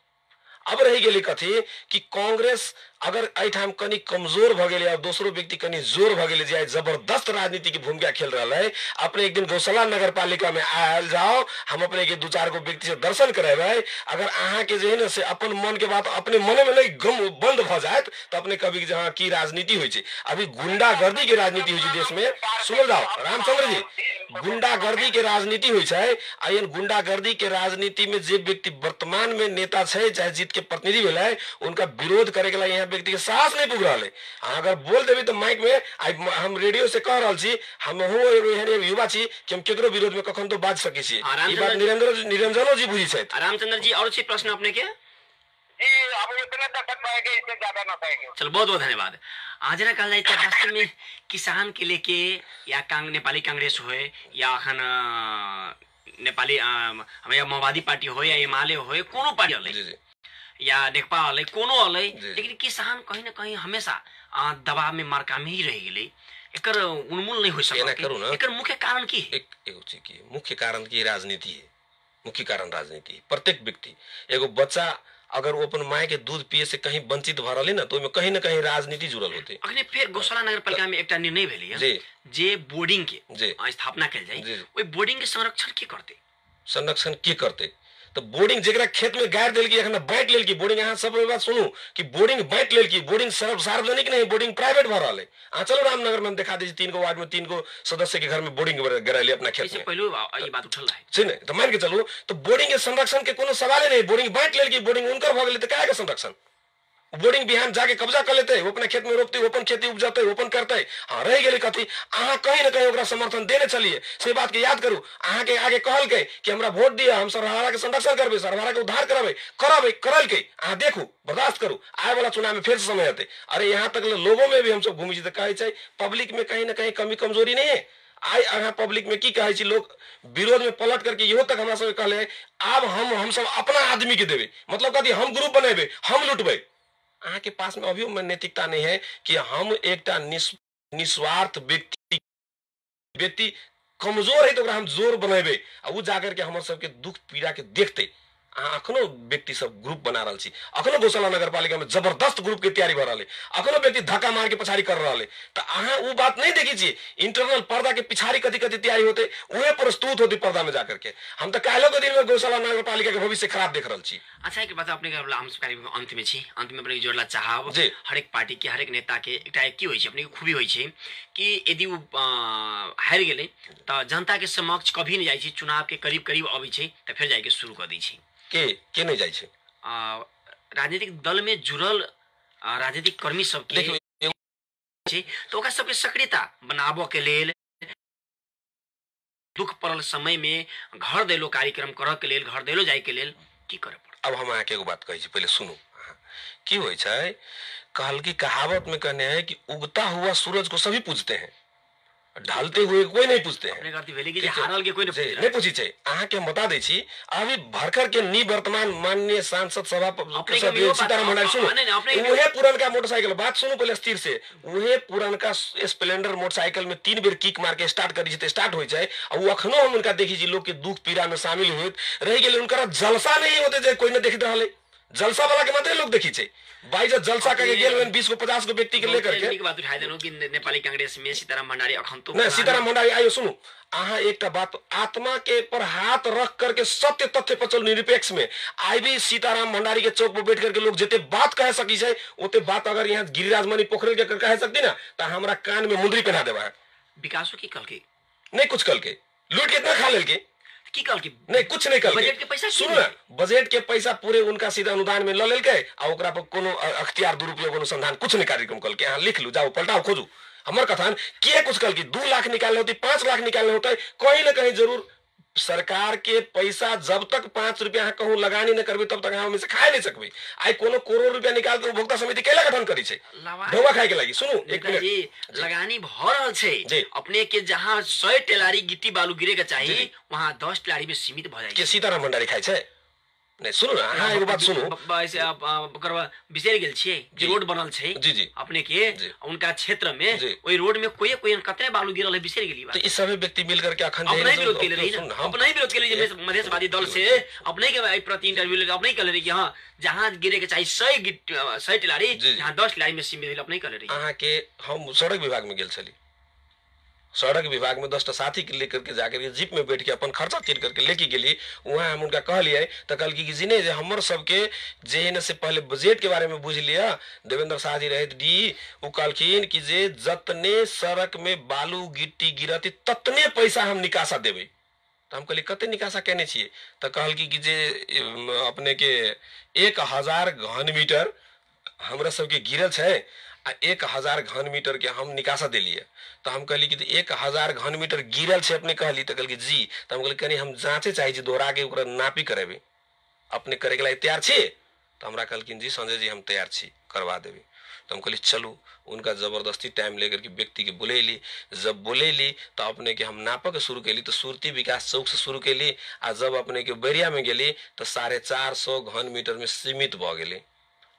अब रह गई कथी कि कांग्रेस अगर एठाम कनी कमज़ोर भ गेलै और दोसरो व्यक्ति कनी ज़ोर भ गेलै ज़बरदस्त राजनीति की भूमिका खेल रहा है, अपने एक दिन गौशाला नगर पालिका में आयल जाओ, हम अपने के दू चार गो व्यक्ति से दर्शन करेबै। अगर अहाँ के जे है से अपन मन के बात अपने मने में नहीं, गम बंद भ जायत तो अपने कभी जे हाँ की राजनीति छै। अभी गुंडागर्दी के राजनीति छै देश में सुनल जाओ रामचंद्र जी गुंडागर्दी के राजनीति होइ छै, आ गुंडागर्दी के राजनीति में जे व्यक्ति वर्तमान में नेता छै, चाहे जीत के प्रतिनिधि है उनका विरोध करे के लिए यहाँ व्यक्ति के साहस नहीं पुग रहा है अगर बोल देबी तो माइक में म- हम रेडियो से कह रहल छी हम एगो युवा छी कि हम केकरो विरोध में कखन तो बाज सकै छी। ई बात निरंजन निरंजनो जी बुझी छथि। रामचंद्र जी और छी प्रश्न अपने के? जी अब इतने तक पाएँगे इससे ज़्यादा ना पाएँगे चलो बहुत बहुत धन्यवाद। आज ना कहल जाए वास्तव में किसान के लेके या कांग नेपाली कांग्रेस हो या अखन नेपाली हम या माओवादी पार्टी हो या एमाले हो कोनो पार्टी जी हले जी। या हले कोनो हले। लेकिन किसान कहीं ना कहीं हमेशा दबाव में मार्का में ही रह गेले। एकर उन्मूल नहीं हो सकल। एकर मुख्य कारण की है? एक एगो चीज़ की मुख्य कारण की राजनीति है। मुख्य कारण राजनीति है। प्रत्येक व्यक्ति एगो बच्चा अगर वो अपन माय के दूध पिए से कहीं वंचित भ ना तो ओहिमे कहीं ना कहीं राजनीति जुड़ल होते। अखने फिर गौशाला नगर पालिका में एकटा निर्णय भेलै जी। जे बोर्डिंग के। स्थापना कल जाए ओहि बोर्डिंग के संरक्षण के करते। संरक्षण के करते। तो बोर्डिंग जेकरा खेत में गाड़ देल की एखन बांट लेल की बोर्डिंग अहाँ सब बात सुनू कि बोर्डिंग बांट लेल की बोर्डिंग सर्व सार्वजनिक नहीं बोर्डिंग प्राइवेट भर रहा है अहाँ चलो रामनगर में हम दिखा दीजिए तीन गो वार्ड में तीन गो सदस्य के घर में बोर्डिंग अपना खेत में पहले ये बात उठल छै ने? तो मान के चलू तो बोर्डिंग के संरक्षण के कोनो सवाले नहीं। बोर्डिंग बांट लेल की बोर्डिंग उनकर भ गेलै तो काहे के संरक्षण? बोर्डिंग बिहान जाके कब्जा कर लेते वो अपने खेत में रोपते वो अपन खेती उपजाते वो अपन करते हाँ। रह गए कथी अहाँ कहीं ना कहीं समर्थन देने चलिए। से बात के याद करू अहाँ के आगे कहल के कि हमरा वोट दिया, हम सरहारा के संरक्षण करबे सरहारा के उद्धार करबे करबे करल के अहाँ देखू, बर्दाश्त करू। आए वाला चुनाव में फिर से समय आते अरे यहाँ तक लोगों में भी हम सब घूमी तो कहे पब्लिक में कहीं ना कहीं कमी कमज़ोरी नहीं है आइ अहाँ पब्लिक में की कहे लोग विरोध में पलट करके इहो तक हमरा कहले, आब हम हम सब अपना आदमी के देवे मतलब कथी हम ग्रुप बनेबे, हम लुटबे। अहाँ के पास में अभी नैतिकता नहीं है कि हम एक निस, निस्वार्थ व्यक्ति व्यक्ति कमज़ोर है तो हम ज़ोर बनेबे आ जाकर के हमारे दुख पीड़ा के देखते। अखनो व्यक्ति सब ग्रुप बना रहल छी। अखनो गौशाला नगर पालिका में ज़बरदस्त ग्रुप के तैयारी भ रहल अखनो व्यक्ति धक्का मार के पछाड़ी कर रहल है तो अहाँ वो बात नहीं देखी छियै? इंटरनल पर्दा के पिछाड़ी कथी कथी तैयारी होते उहे प्रस्तुत होती पर्दा में जाकर के हम तो काल्हि के दिन में गौशाला नगर पालिका के भविष्य खराब देख रहल छी। अच्छा एक बात अपने के हम कार्यक्रम अंत में छी। अंत में अपने जोड़ला चाहब जी। हरेक पार्टी के हरेक नेता के एकटा की होइ छै अपने के खूबी होइ छै कि यदि उ अ, हारि गेलै जनता के समक्ष कभी नहीं जाइ छै चुनाव के करीब करीब अबै छै तऽ फेर जाके शुरू कर दै छै। के के नहीं जाइ छै? अ, राजनीतिक दल में जुड़ल राजनीतिक कर्मी सबके देखियौ छै तऽ ओकरा सबके सक्रियता बनाबऽ के लेल दुख पड़ल समय में घर दैलो कार्यक्रम करऽ के लेल घर दैलो जाय के लेल की करऽ पड़त? अब हम अहाँके एगो बात कहै छी पहिले सुनू की होइ छै? कहल की कहावत में कहने है कि उगता हुआ सूरज को सभी पूजते हैं। ढलते हुए कोई नहीं पूछते। हैं। कि के नहीं नहीं पूछी छै अहाँके हम बता दै छी? अभी भरकर के निवर्तमान माननीय सांसद सभा के सीताराम भंडारी सुनो के- उहे पुरनका मोटरसाइकिल बात सुनू पहले स्थिर से। उहे पुरनका स्प्लेंडर मोटरसाइकिल में तीन बेर किक मार के स्टार्ट करी छै स्टार्ट हो आ उ अखनो हम उनका देखी लोग के दुख पीड़ा में शामिल होइत रह गेलै उनका जलसा नहीं होते कोई ने देख रहल। है जलसा वाला के मात्रै लोग देखी छै। भाई जब जलसा करके गेल हुए बीस गो पचास गो व्यक्ति के लेकर के। बात उठाइ देलहुँ कि नेपाली कांग्रेस में सीताराम भंडारी अखन तो नहीं सीताराम भंडारी आइयो सुनू। अहाँ एकटा बात आत्मा के पर हाथ रख करके सत्य तथ्य पर चलू निरपेक्ष में। आई भी सीताराम भंडारी के चौक पर बैठ करके लोग जते बात कह सकी छै ओते बात अगर यहाँ गिरिराज मणि पोखरेल के कह सकती ना तो हमरा कान में मुंदरी पहना देवा है। विकासो की कल के नहीं कुछ कल के लूट कितना खा लेल के की कल की? नहीं कुछ नहीं कल बजट के पैसा सुन बजट के पैसा पूरे उनका सीधा अनुदान में ल लेलकै आ ओकरा पर कोनो अख्तियार दुरुपयोग अनुसंधान कुछ नहीं कार्यक्रम कल के। अहाँ लिख लू जाओ पलटाओ खोजू। हमर कथन किए कुछ कल की? दू लाख निकालने होती पाँच लाख निकालने होते कहीं ना कहीं ज़रूर सरकार के पैसा जब तक पाँच रुपया कहूँ लगानी न करबे तब तक हम से खाए नहीं सकबे। आई कोनो करोड़ रुपया निकाल के उपभोक्ता समिति कैला गठन करी छे? लावा- खाए के लागी। सुनू एक नेताजी जी लगानी भ रहल छे। अपने के जहाँ सौ टेलारी गिट्टी बालू गिरे के चाहिए चाही वहाँ दस टेलारी में सीमित भ के सीताराम भंडारी खाए छै? नहीं सुनू ना एगो बात सुनू। ऐसे अब, अब, ओकर बिसरि गेल छियै जे रोड बनल छै जी जी। अपने के उनका क्षेत्र में जी। रोड में कोई कोई कतरे बालू गिरल है बिसरि गेली तो ई सभी व्यक्ति मिल करके अखन अपने है ही ना, विरोध केले रही ना। अपने विरोध केले जे मधेशवादी दल से। अपने के प्रति इंटरव्यू ले अपने कहले रही कि हाँ जहाँ गिरे के चाहिए सौ गिट टिलारी जी, जी। दस टिलारी में सीमित अपने कहले रही अहाँ के हम सड़क विभाग में गेल छली। सड़क विभाग में दसटा साथी के लेकर के जाकर के जीप में बैठ के अपन खर्चा तीर करके लेके गेली। वहाँ हम उनका कहलिए तो कहल कि जी नहीं हमर सबके जे है न से पहले बजट के बारे में बुझ लिया, देवेंद्र शाह जी रहे डी, वो कहलखिन कि जे जतने सड़क में बालू गिट्टी गिरती ततने पैसा हम निकासा देवे तो हम कहली, कते निकासा केने छियै? तो कहल कि जे अपने के एक हज़ार घन मीटर हमरा सबके गिरल छै आ एक हज़ार घन मीटर के हम निकासा देलिए तो हम कहली कि एक हज़ार घन मीटर गिरल छै अपने कहली तो कहली जी। तो हम कहली हम जांचे चाहे दोहरा के नापी करेबै। अपने करे के लिए तैयार छी? तो हमरा कहलखिन, जी संजय जी, हम तैयार छी, करवा देबै। तो हम कहली, चलू। उनका ज़बरदस्ती टाइम लेकर के व्यक्ति के बुलेली। जब बुलेली तो अपने के हम नापक शुरू कैली तो सुरती विकास चौक से शुरू कैली, आ जब अपने के बैरिया में गेली तो साढ़े चार सौ घन मीटर में सीमित भ गेली।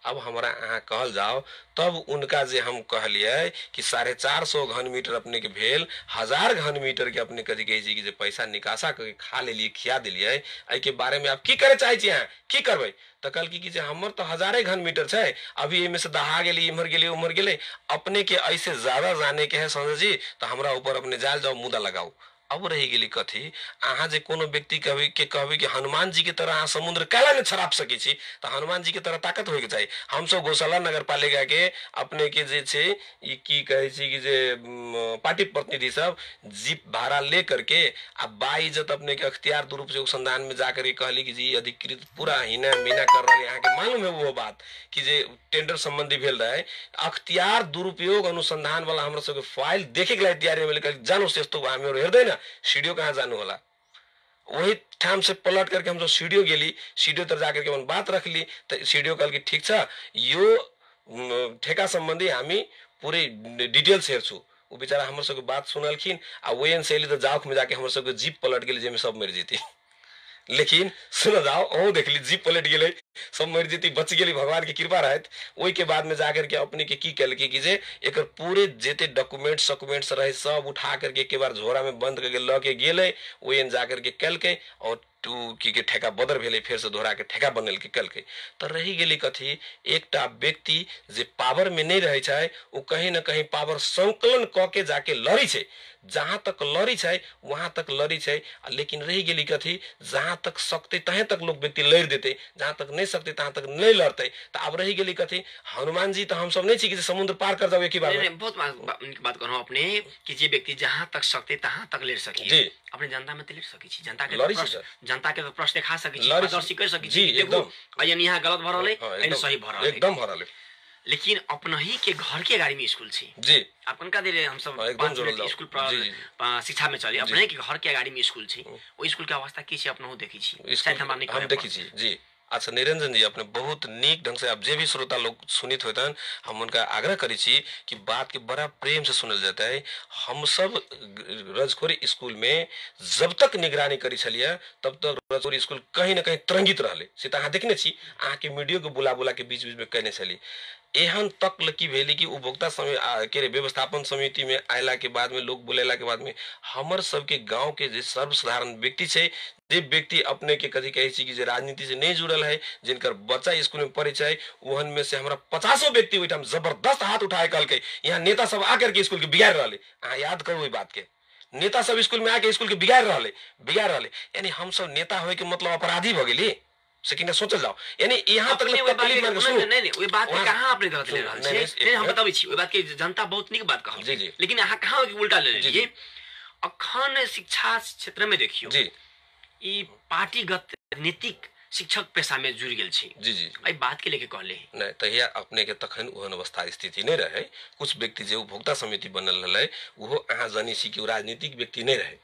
अब हमरा अहाँ कहल जाओ, तब उनका जे हम कहलिए कि साढ़े चार सौ घन मीटर अपने के भेल, हज़ार घन मीटर के अपने कथी कहै कि जे पैसा निकासा करके खा लेलिए खिया देलिए एहि के बारे में आप की करे चाहे छी अहाँ? की करबै? तो कहल कि जे हमर तो हजारे घन मीटर छै, अभी एहिमे से दहा गेली, इम्हर गेली उम्हर गेले अपने के ऐसे ज़्यादा जाने के है संजय जी तो हमरा ऊपर अपने जाल जाओ मुदा लगाओ अब रही गेली कथी? अहाँ जे कोनो व्यक्ति कहबै के कहबै कि हनुमान जी के तरह अहाँ समुद्र काला ने छराप सकै छी तऽ हनुमान जी के तरह ताकत होइके चाही। हमसब गौशाला नगर पालिका के अपने के जे छै ई की कहै छी कि जे पार्टी प्रतिनिधि सब जीप भाड़ा ले करके आ बाइज्जत अपने के अख्तियार दुरुपयोग संधान में जाकर के कहली कि जी अधिकृत पूरा हिना मीना कर रही अहाँ के मालूम है वो बात कि जे टेंडर संबंधी भेल रहे अख्तियार दुरुपयोग अनुसंधान वाला हमरा सबके फाइल देखे के लागि तैयारी जानु से तो हमें हेर्दै न सीडियो कहाँ जानु होला? वही ठाम से पलट करके हम जो सीडियो गेली सीडियो तर जाकर के बात रखली तो सीडियो कहल कि ठीक छ यो ठेका सम्बन्धी हामी पुरै डिटेल्स हेर्छु। ऊ बेचारा हमर सबके बात सुनलखिन आ ओएन शैली तो जाउख में जाके हमर सबके जीप पलट गेली जेमे सब मरि जेती। लेकिन सुन जाओ अहूँ देखली जीप पलट गेलै। सब मरि जेती बच गेली भगवान के कृपा रहत। ओहि के बाद में जाकर के अपने के की केलकै कि जे एकर पूरे जेते डॉक्यूमेंट सॉक्यूमेंट्स रहे, सब उठा करके एक बार झोरा में बंद करके ल के गेलै, ओहन जाकर के केलकै और टू की के ठेका बदर भेलै, फेर से दोहरा के ठेका बनल के केलकै। तऽ रहि गेलै कथी, एकटा व्यक्ति जे पावर में नहीं रहे छै, ओ कहीं न कहीं पावर संकलन क के जाके लड़ी छै। जहाँ तक लड़ी छै, वहाँ तक लड़ी छै। लेकिन रही गेली कथी, जहाँ तक सकते तहें तक लोग व्यक्ति लड़ देते, जहाँ तक नहीं सकते तहाँ तक नहीं लड़ते तो अब रही गेली कथी? हनुमान जी तो हम सब नहीं छी कि समुद्र पार कर जाओ एक ही बार नहीं, में नहीं, बहुत बात करो अपने कि जे व्यक्ति जहाँ तक सकते तहाँ तक ले सकी। जी। अपने जनता में तो ले सकी छी जनता के लड़ी जनता के प्रश्न देखा सकी छी लड़ी। पारदर्शी कर सकी छी। देखो। अयन यहाँ गलत भरल है एकदम- सही भरल एकदम भरल है लेकिन अपना ही के घर के गाड़ी में स्कूल छी जी अपन का देर हम सब। स्कूल शिक्षा में चली अपने के घर के गाड़ी में स्कूल छी वो स्कूल के अवस्था की छी अपना देखी छी। शायद हम देखी छी जी। अच्छा निरंजन जी अपने बहुत निक ढंग से, आप जो भी श्रोता लोग सुनित होते हैं, हम उनका आग्रह करी कि बात के बड़ा प्रेम से सुनल जाता है। हम सब रजखोरी स्कूल में जब तक निगरानी करी छलिए तब तक रजखोरी स्कूल कहीं ना कहीं तरंगित रहे से अहाँ देखने अहाँ के मीडियो के बुला बुला के बीच बीच में कहने छली। एहन तक लकी भेली कि उपभोक्ता समय के व्यवस्थापन समिति में आयला के बाद में लोग बोलेला के बाद में, हमर सबके गाँव के जे सर्वसाधारण व्यक्ति छै, जे व्यक्ति अपने के कथी कहै कि जे राजनीति से नहीं जुड़ल है, जिनकर बच्चा स्कूल में पढ़े छै, ओहन में से हमरा पचासो व्यक्ति ओहिठाम ज़बरदस्त हाथ उठाए कहलकै, यहाँ नेता सब आकर के स्कूल के बिगाड़ रहले। अहाँ याद करू बात के। नेता सब स्कूल में आके स्कूल के बिगाड़ रहले बिगाड़ रहले। यानी हम सब नेता होए के मतलब अपराधी भ गेली। से कि सोचल जाओ। यानी यहाँ तक तकलीफ़ नहीं नहीं नहीं, ओहि बात के कहाँ गलत ले रहल छी नहीं, हम बताबै छी ओहि बात के जनता बहुत नीक बात कहल जी, जी। लेकिन अहाँ कहाँ उल्टा ले लेलिए अखन शिक्षा क्षेत्र में देखियो जी। ई पार्टीगत नीतिक शिक्षक पेशा में जुड़ गेल छी। जी जी एहि बात के लेके कहले नहीं तहिया अपने के तखन ओहन अवस्था स्थिति नहीं रहे। कुछ व्यक्ति जे उपभोक्ता समिति बनल रहे वो अहाँ जानी छी कि राजनीतिक व्यक्ति नहीं रहे।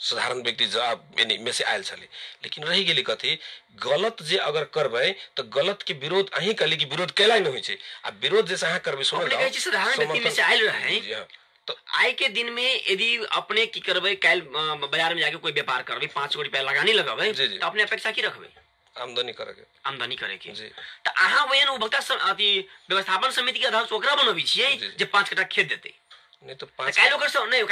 साधारण व्यक्ति जवाब यानी में से आयल छले। लेकिन रही गेली कथी गलत जे अगर करबै तो गलत के विरोध अहीं कहली कि विरोध कैला नहीं होइ आ विरोध जैसे अहाँ करबै छी साधारण व्यक्ति में से आयल रहे। हाँ। तो आय के दिन में यदि अपने की करबै काल बाज़ार में जाके कोई व्यापार करबै पाँच गो रुपया लगानी लगबै। तो अपने अपेक्षा की रखबै? आमदनी करके। आमदनी करे के जी। तो अहाँ वहन उपभोक्ता अथी व्यवस्थापन समिति के अध्यक्ष ओकरा बनबै छियै जी, पाँच कट्ठा खेत देतै? नहीं तो पाँच काल्हि ओकर नहीं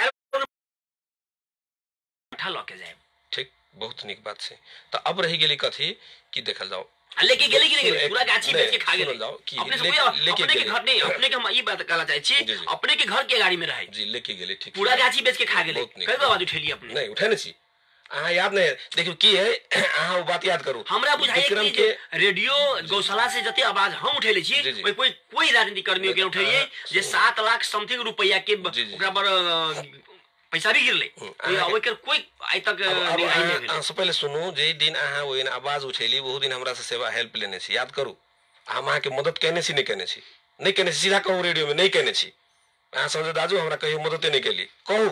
कट्ठा लऽ के जाए। ठीक बहुत नीक बात छै तो अब रही गेली कथी कि देखल जाओ। लेके गेलै कि नहीं पूरा गाछी बेच के खा गेलै जाओ कि से लेके अपने के घर नहीं अपने के हम ई बात कहला चाहे छी। अपने के घर के गाड़ी में रहे। जी लेके गेले ठीक पूरा गाछी बेच के खा गेलै। कई उठेली अपने। नहीं छी। अहाँ याद नहीं देखियो की है? <clears throat> अहाँ बात याद करू। हमरा बुझाइए कि के रेडियो गौशाला से जते आवाज़ हम उठेले छी। कोई कोई राजनीतिक कर्मियों के उठेलिए जे सुनू। सात लाख समथिंग रुपया के। ओकरा पर पैसा भी गिरले ओकर कोई आइ तक अहाँ से पहले सुनू जे दिन अहाँ वो आवाज़ उठेली वो दिन हमरा से सेवा हेल्प लेने छी याद करू हम अहाँ के मदद कहने छी नहीं कहने छी नहीं कहने छी सीधा कहू रेडियो में नहीं कहने छी अहाँ समझे दाजू हमरा कहियो मदद नहीं कैली कहू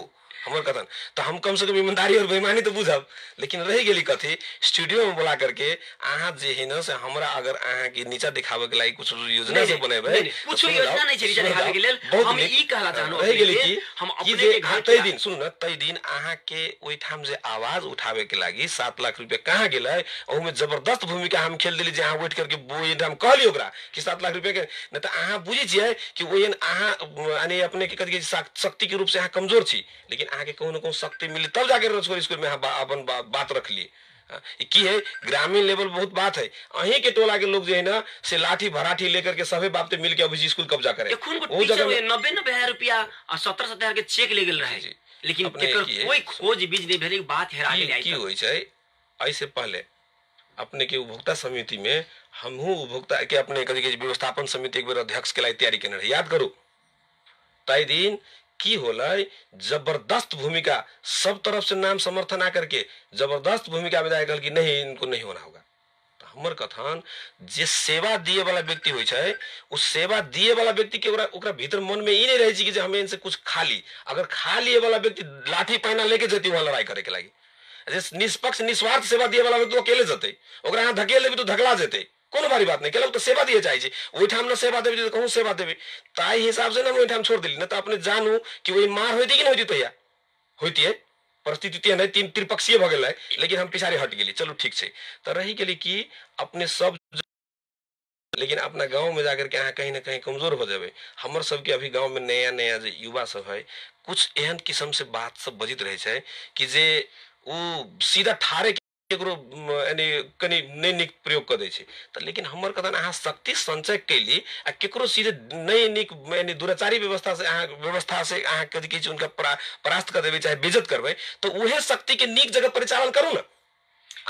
हमर कथन तो हम कम से कम ईमानदारी और बेईमानी तो बुझब लेकिन रह गेली कथी स्टूडियो में बुला करके अहाँ जे है ना से हमरा अगर अहाँ के नीचा दिखावे के लागि कुछ योजना से बनेबै तो कुछ योजना नहीं छै नीचा दिखावे के लेल। हम ई कहला रह गेली के, हम अपने के घर तै दिन सुनू न तै दिन अहाँ के ओहिठाम जे आवाज़ उठावे के लागि सात लाख रुपया कहाँ गेलै ओहमे ज़बरदस्त भूमिका हम खेल देली जे अहाँ वेट करके ओहिठाम कहली ओकरा कि सात लाख रुपया के न तऽ अहाँ बुझै छियै कि ओहन अहाँ यानी अपने के कथी छै, शक्ति के रूप से अहाँ कमज़ोर छी लेकिन अहाँ के कहूँ न कहूँ शक्ति मिली तब जाके रोज़गार स्कूल में अपन बा- बात रखली हाँ, ई की है ग्रामीण लेवल बहुत बात है। अहीं के टोला के लोग जो है ना से लाठी भराठी लेकर के सभी बाप मिल के अभी स्कूल कब्जा करे। नब्बे नब्बे हज़ार रुपया सत्तर सत्तर हज़ार के चेक ले गेल रहे। लेकिन कोई खोज बीज नहीं भेले बात हेरा की गेल की होइ छै ऐसे पहले अपने के उपभोक्ता समिति में हमहू उपभोक्ता के अपने कथी व्यवस्थापन समिति एक बेर अध्यक्ष के लिए तैयारी केने रही। याद करू तय दिन की होलै ज़बरदस्त भूमिका, सब तरफ़ से नाम समर्थन आकर के, ज़बरदस्त भूमिका में जाए कि नहीं, इनको नहीं होना होगा। तो हमर कथन, जे सेवा दिए वाला व्यक्ति हो उस सेवा दिए वाला व्यक्ति के ओकरा ओकरा भीतर मन में ई नहीं रहे कि हमें इनसे कुछ खा ली। अगर खा लिए वाला व्यक्ति लाठी पैना लेके जती, वहाँ लड़ाई करे के लागी निष्पक्ष, निस्वार्थ सेवा दिए वाला व्यक्ति अकेले जते यहाँ धकेल लेबी तो धकला जेते। कोनो भारी बात नहीं तो दिए चाहे छै ओहिठाम न सेवा देबी तो कहूँ सेवा देबी ताई हिसाब से ना हम ओहिठाम छोड़ दिली। न तो अपने जानू कि वही मार होती कि नहीं होती तैया होती है? परिस्थिति तेहन है तीन त्रिपक्षीय भ है, लेकिन हम पिछाड़ी हट गेली चलो ठीक छै। तो रही गेली कि अपने सब लेकिन अपना गाँव में जाकर के अहाँ कहीं ना कहीं कमज़ोर हो जाबे हमर सबके अभी गाँव में नया नया युवा सब है, कुछ एहन किस्म से बात सब बजित रहे कि जे उ सीधा ठारे केकरो यानी कनी नहीं नीक प्रयोग कर दै छै। तऽ लेकिन हमर कथन अहाँ शक्ति संचय कैली आ केकरो सीधे नहीं नीक यानी दुराचारी व्यवस्था से अहाँ व्यवस्था से अहाँ कथी कहै छै परा, परास्त कर देबै चाहे बेइज्जत करबै तो उहे शक्ति के नीक जगह परिचालन करू ना।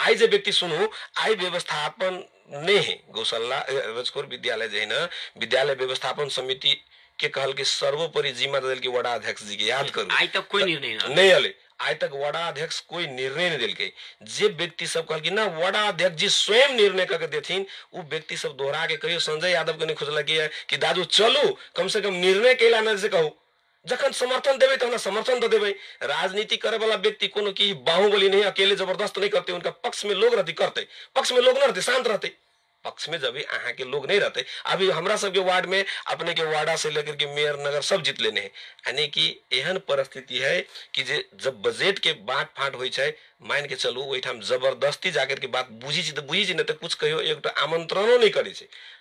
आइ जे व्यक्ति सुनू आइ व्यवस्थापन नहीं है। गौशाला अ, विद्यालय जे है ना विद्यालय व्यवस्थापन समिति के कहल के सर्वोपरि जिम्मा दे के वडा अध्यक्ष जी के याद करू। आइ तक कोई निर्णय नहीं अले आज तक वडा अध्यक्ष कोई निर्णय नहीं दिलके जे व्यक्ति सब कहल ना वडा अध्यक्ष जी स्वयं निर्णय करके देथिन उ व्यक्ति सब दोहरा के कहियो संजय यादव के नहीं खोजलक कि, कि दादू चलू कम से कम निर्णय कैला न से कहू। जखन समर्थन देबै तो समर्थन तो देबै। राजनीति करे वाला व्यक्ति कोनो की बाहुबली नहीं अकेले ज़बरदस्त नहीं करते उनका पक्ष में लोग रहते करते। पक्ष में लोग न रहते शांत रहते। पक्ष में जब अहाँ के लोग नहीं रहते, अभी हमारा सबके वार्ड में, अपने के वार्डा से लेकर के मेयर नगर सब जीत लेने हैं। यानी कि एहन परिस्थिति है कि जे, जब बजट के बांट फाट छै मान के चलू, ओहिठाम ज़बरदस्ती जाकर के बात बुझी तऽ बुझी नहीं तो कुछ कहियो एक आमंत्रणों नहीं करे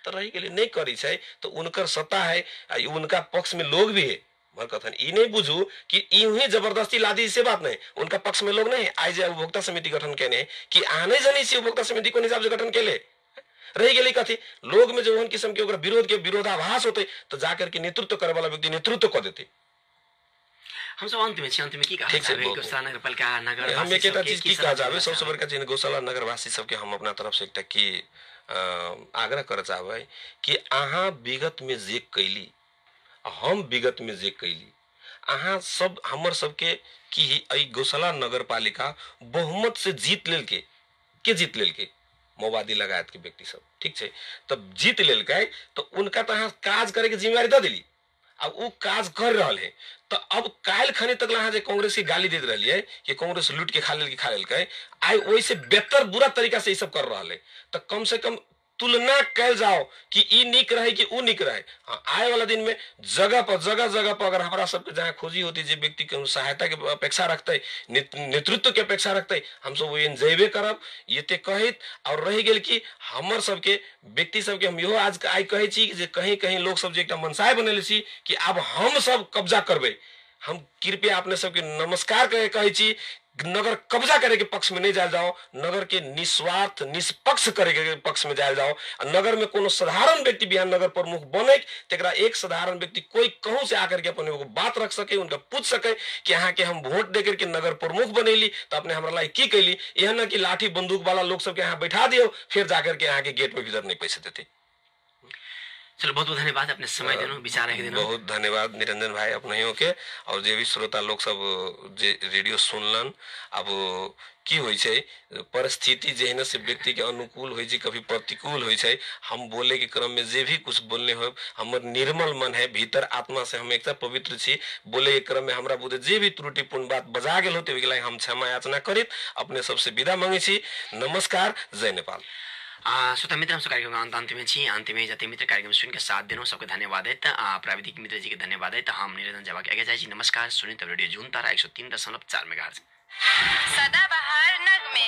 तो रही के लिए नहीं करी छै तो उनकर सत्ता है उनका पक्ष में लोग भी है। मगर कथन, ई नहीं बुझू कि यूँ ही ज़बरदस्ती लादी से बात नहीं, उनका पक्ष में लोग नहीं है। आज उपभोक्ता समिति गठन केने हैं, कि नहीं जानी छी उपभोक्ता समिति को हिसाब से गठन केले? रह गेली कथी लोग में जो ओहन किस्म के ओकरा विरोध के विरोधाभास होते तो जाकर के नेतृत्व करे वाला व्यक्ति नेतृत्व कर देते। हम सब अंत में छी अंत में की जाबे गौशाला नगरपालिका नगर हम एक चीज़ की कहा जाबे सबसे बड़का चीज़ गौशाला नगरवासी सबके हम अपना तरफ़ से एकटा की आग्रह कर चाहबै कि अहाँ विगत में जे कैली हम विगत में जे कैली अहाँ सब हमर सबके की गौशाला नगरपालिका बहुमत से जीत लेल के के जीत लेल के माओवादी लगायत के व्यक्ति सब, ठीक छै? तब जीत लेलकै तो उनका तो काज करे के जिम्मेवारी दऽ देली। अब वो काज कर रहा है तो अब कल खनि तक अहाँ कांग्रेस की गाली दे रही है कि कांग्रेस लूट के खा लेल के खा लेलकै, आइ वैसे बेहतर बुरा तरीका से ई सब कर रहल है। तो कम से कम तुलना कैल जाओ कि ई निक रहे कि ऊ निक रहे। हाँ, आए वाला दिन में जगह पर जगह जगह पर अगर हमारा सबके जहाँ खोजी होती जे व्यक्ति के सहायता के अपेक्षा रखते नेतृत्व के अपेक्षा रखते हम सब ओहन जेबे करब। ये कहित और रह गेल कि हमर सबके व्यक्ति सबके हम इहो आज आइ कहै जे कहीं कहीं लोग सब जे एकटा मनसाय बनेले कि आब हम सब कब्जा करबे। हम कृपया अपने सबके नमस्कार कहे कहै नगर कब्जा करे के पक्ष में नहीं जायल जाओ, नगर के निस्वार्थ, निष्पक्ष करे के पक्ष में जायल जाओ। नगर में कोनो साधारण व्यक्ति बिहान नगर प्रमुख बने, तेकरा एक साधारण व्यक्ति कोई कहूँ से आकर के अपन एगो बात रख सके, उनका पूछ सके कि अहाँ के हम वोट दे करके नगर प्रमुख बनेली तो अपने हमरा लाई की कैली? यह न कि लाठी बंदूक वाला लोग सबके यहाँ बैठा दियो, फिर जाकर के यहाँ के गेट में भीतर नहीं पैसे देते चलो बहुत बहुत धन्यवाद अपने समय देनो विचार के। देनो बहुत धन्यवाद निरंजन भाई अपनहियों के। और जे भी श्रोता लोग सब जे रेडियो सुनलन अब की होइ छै? परिस्थिति जेहन से व्यक्ति के अनुकूल होइ छै कभी प्रतिकूल होइ छै हम बोले के क्रम में जे भी कुछ बोलने हो हमर निर्मल मन है भीतर आत्मा से हम एकदम पवित्र छी। बोले के क्रम में हमरा बुझे जे भी त्रुटिपूर्ण बात बजा गेल होते हम क्षमा याचना करित अपने सबसे विदा मांगे छी। नमस्कार जय नेपाल। श्रोता मित्र हाम्रो कार्यक्रमको अन्त अन्तिमै छ। अन्तिमै जति मित्र कार्यक्रम सुनका साथ दिनु सबै धन्यवाद है त। प्राविधिक मित्रजीको धन्यवाद है त। हम निरंजन जवाक आगे जाइजी नमस्कार। सुनित रेडियो जुन तारा एक सौ तिन दशमलव चार मेगा सदाबहार नगमे।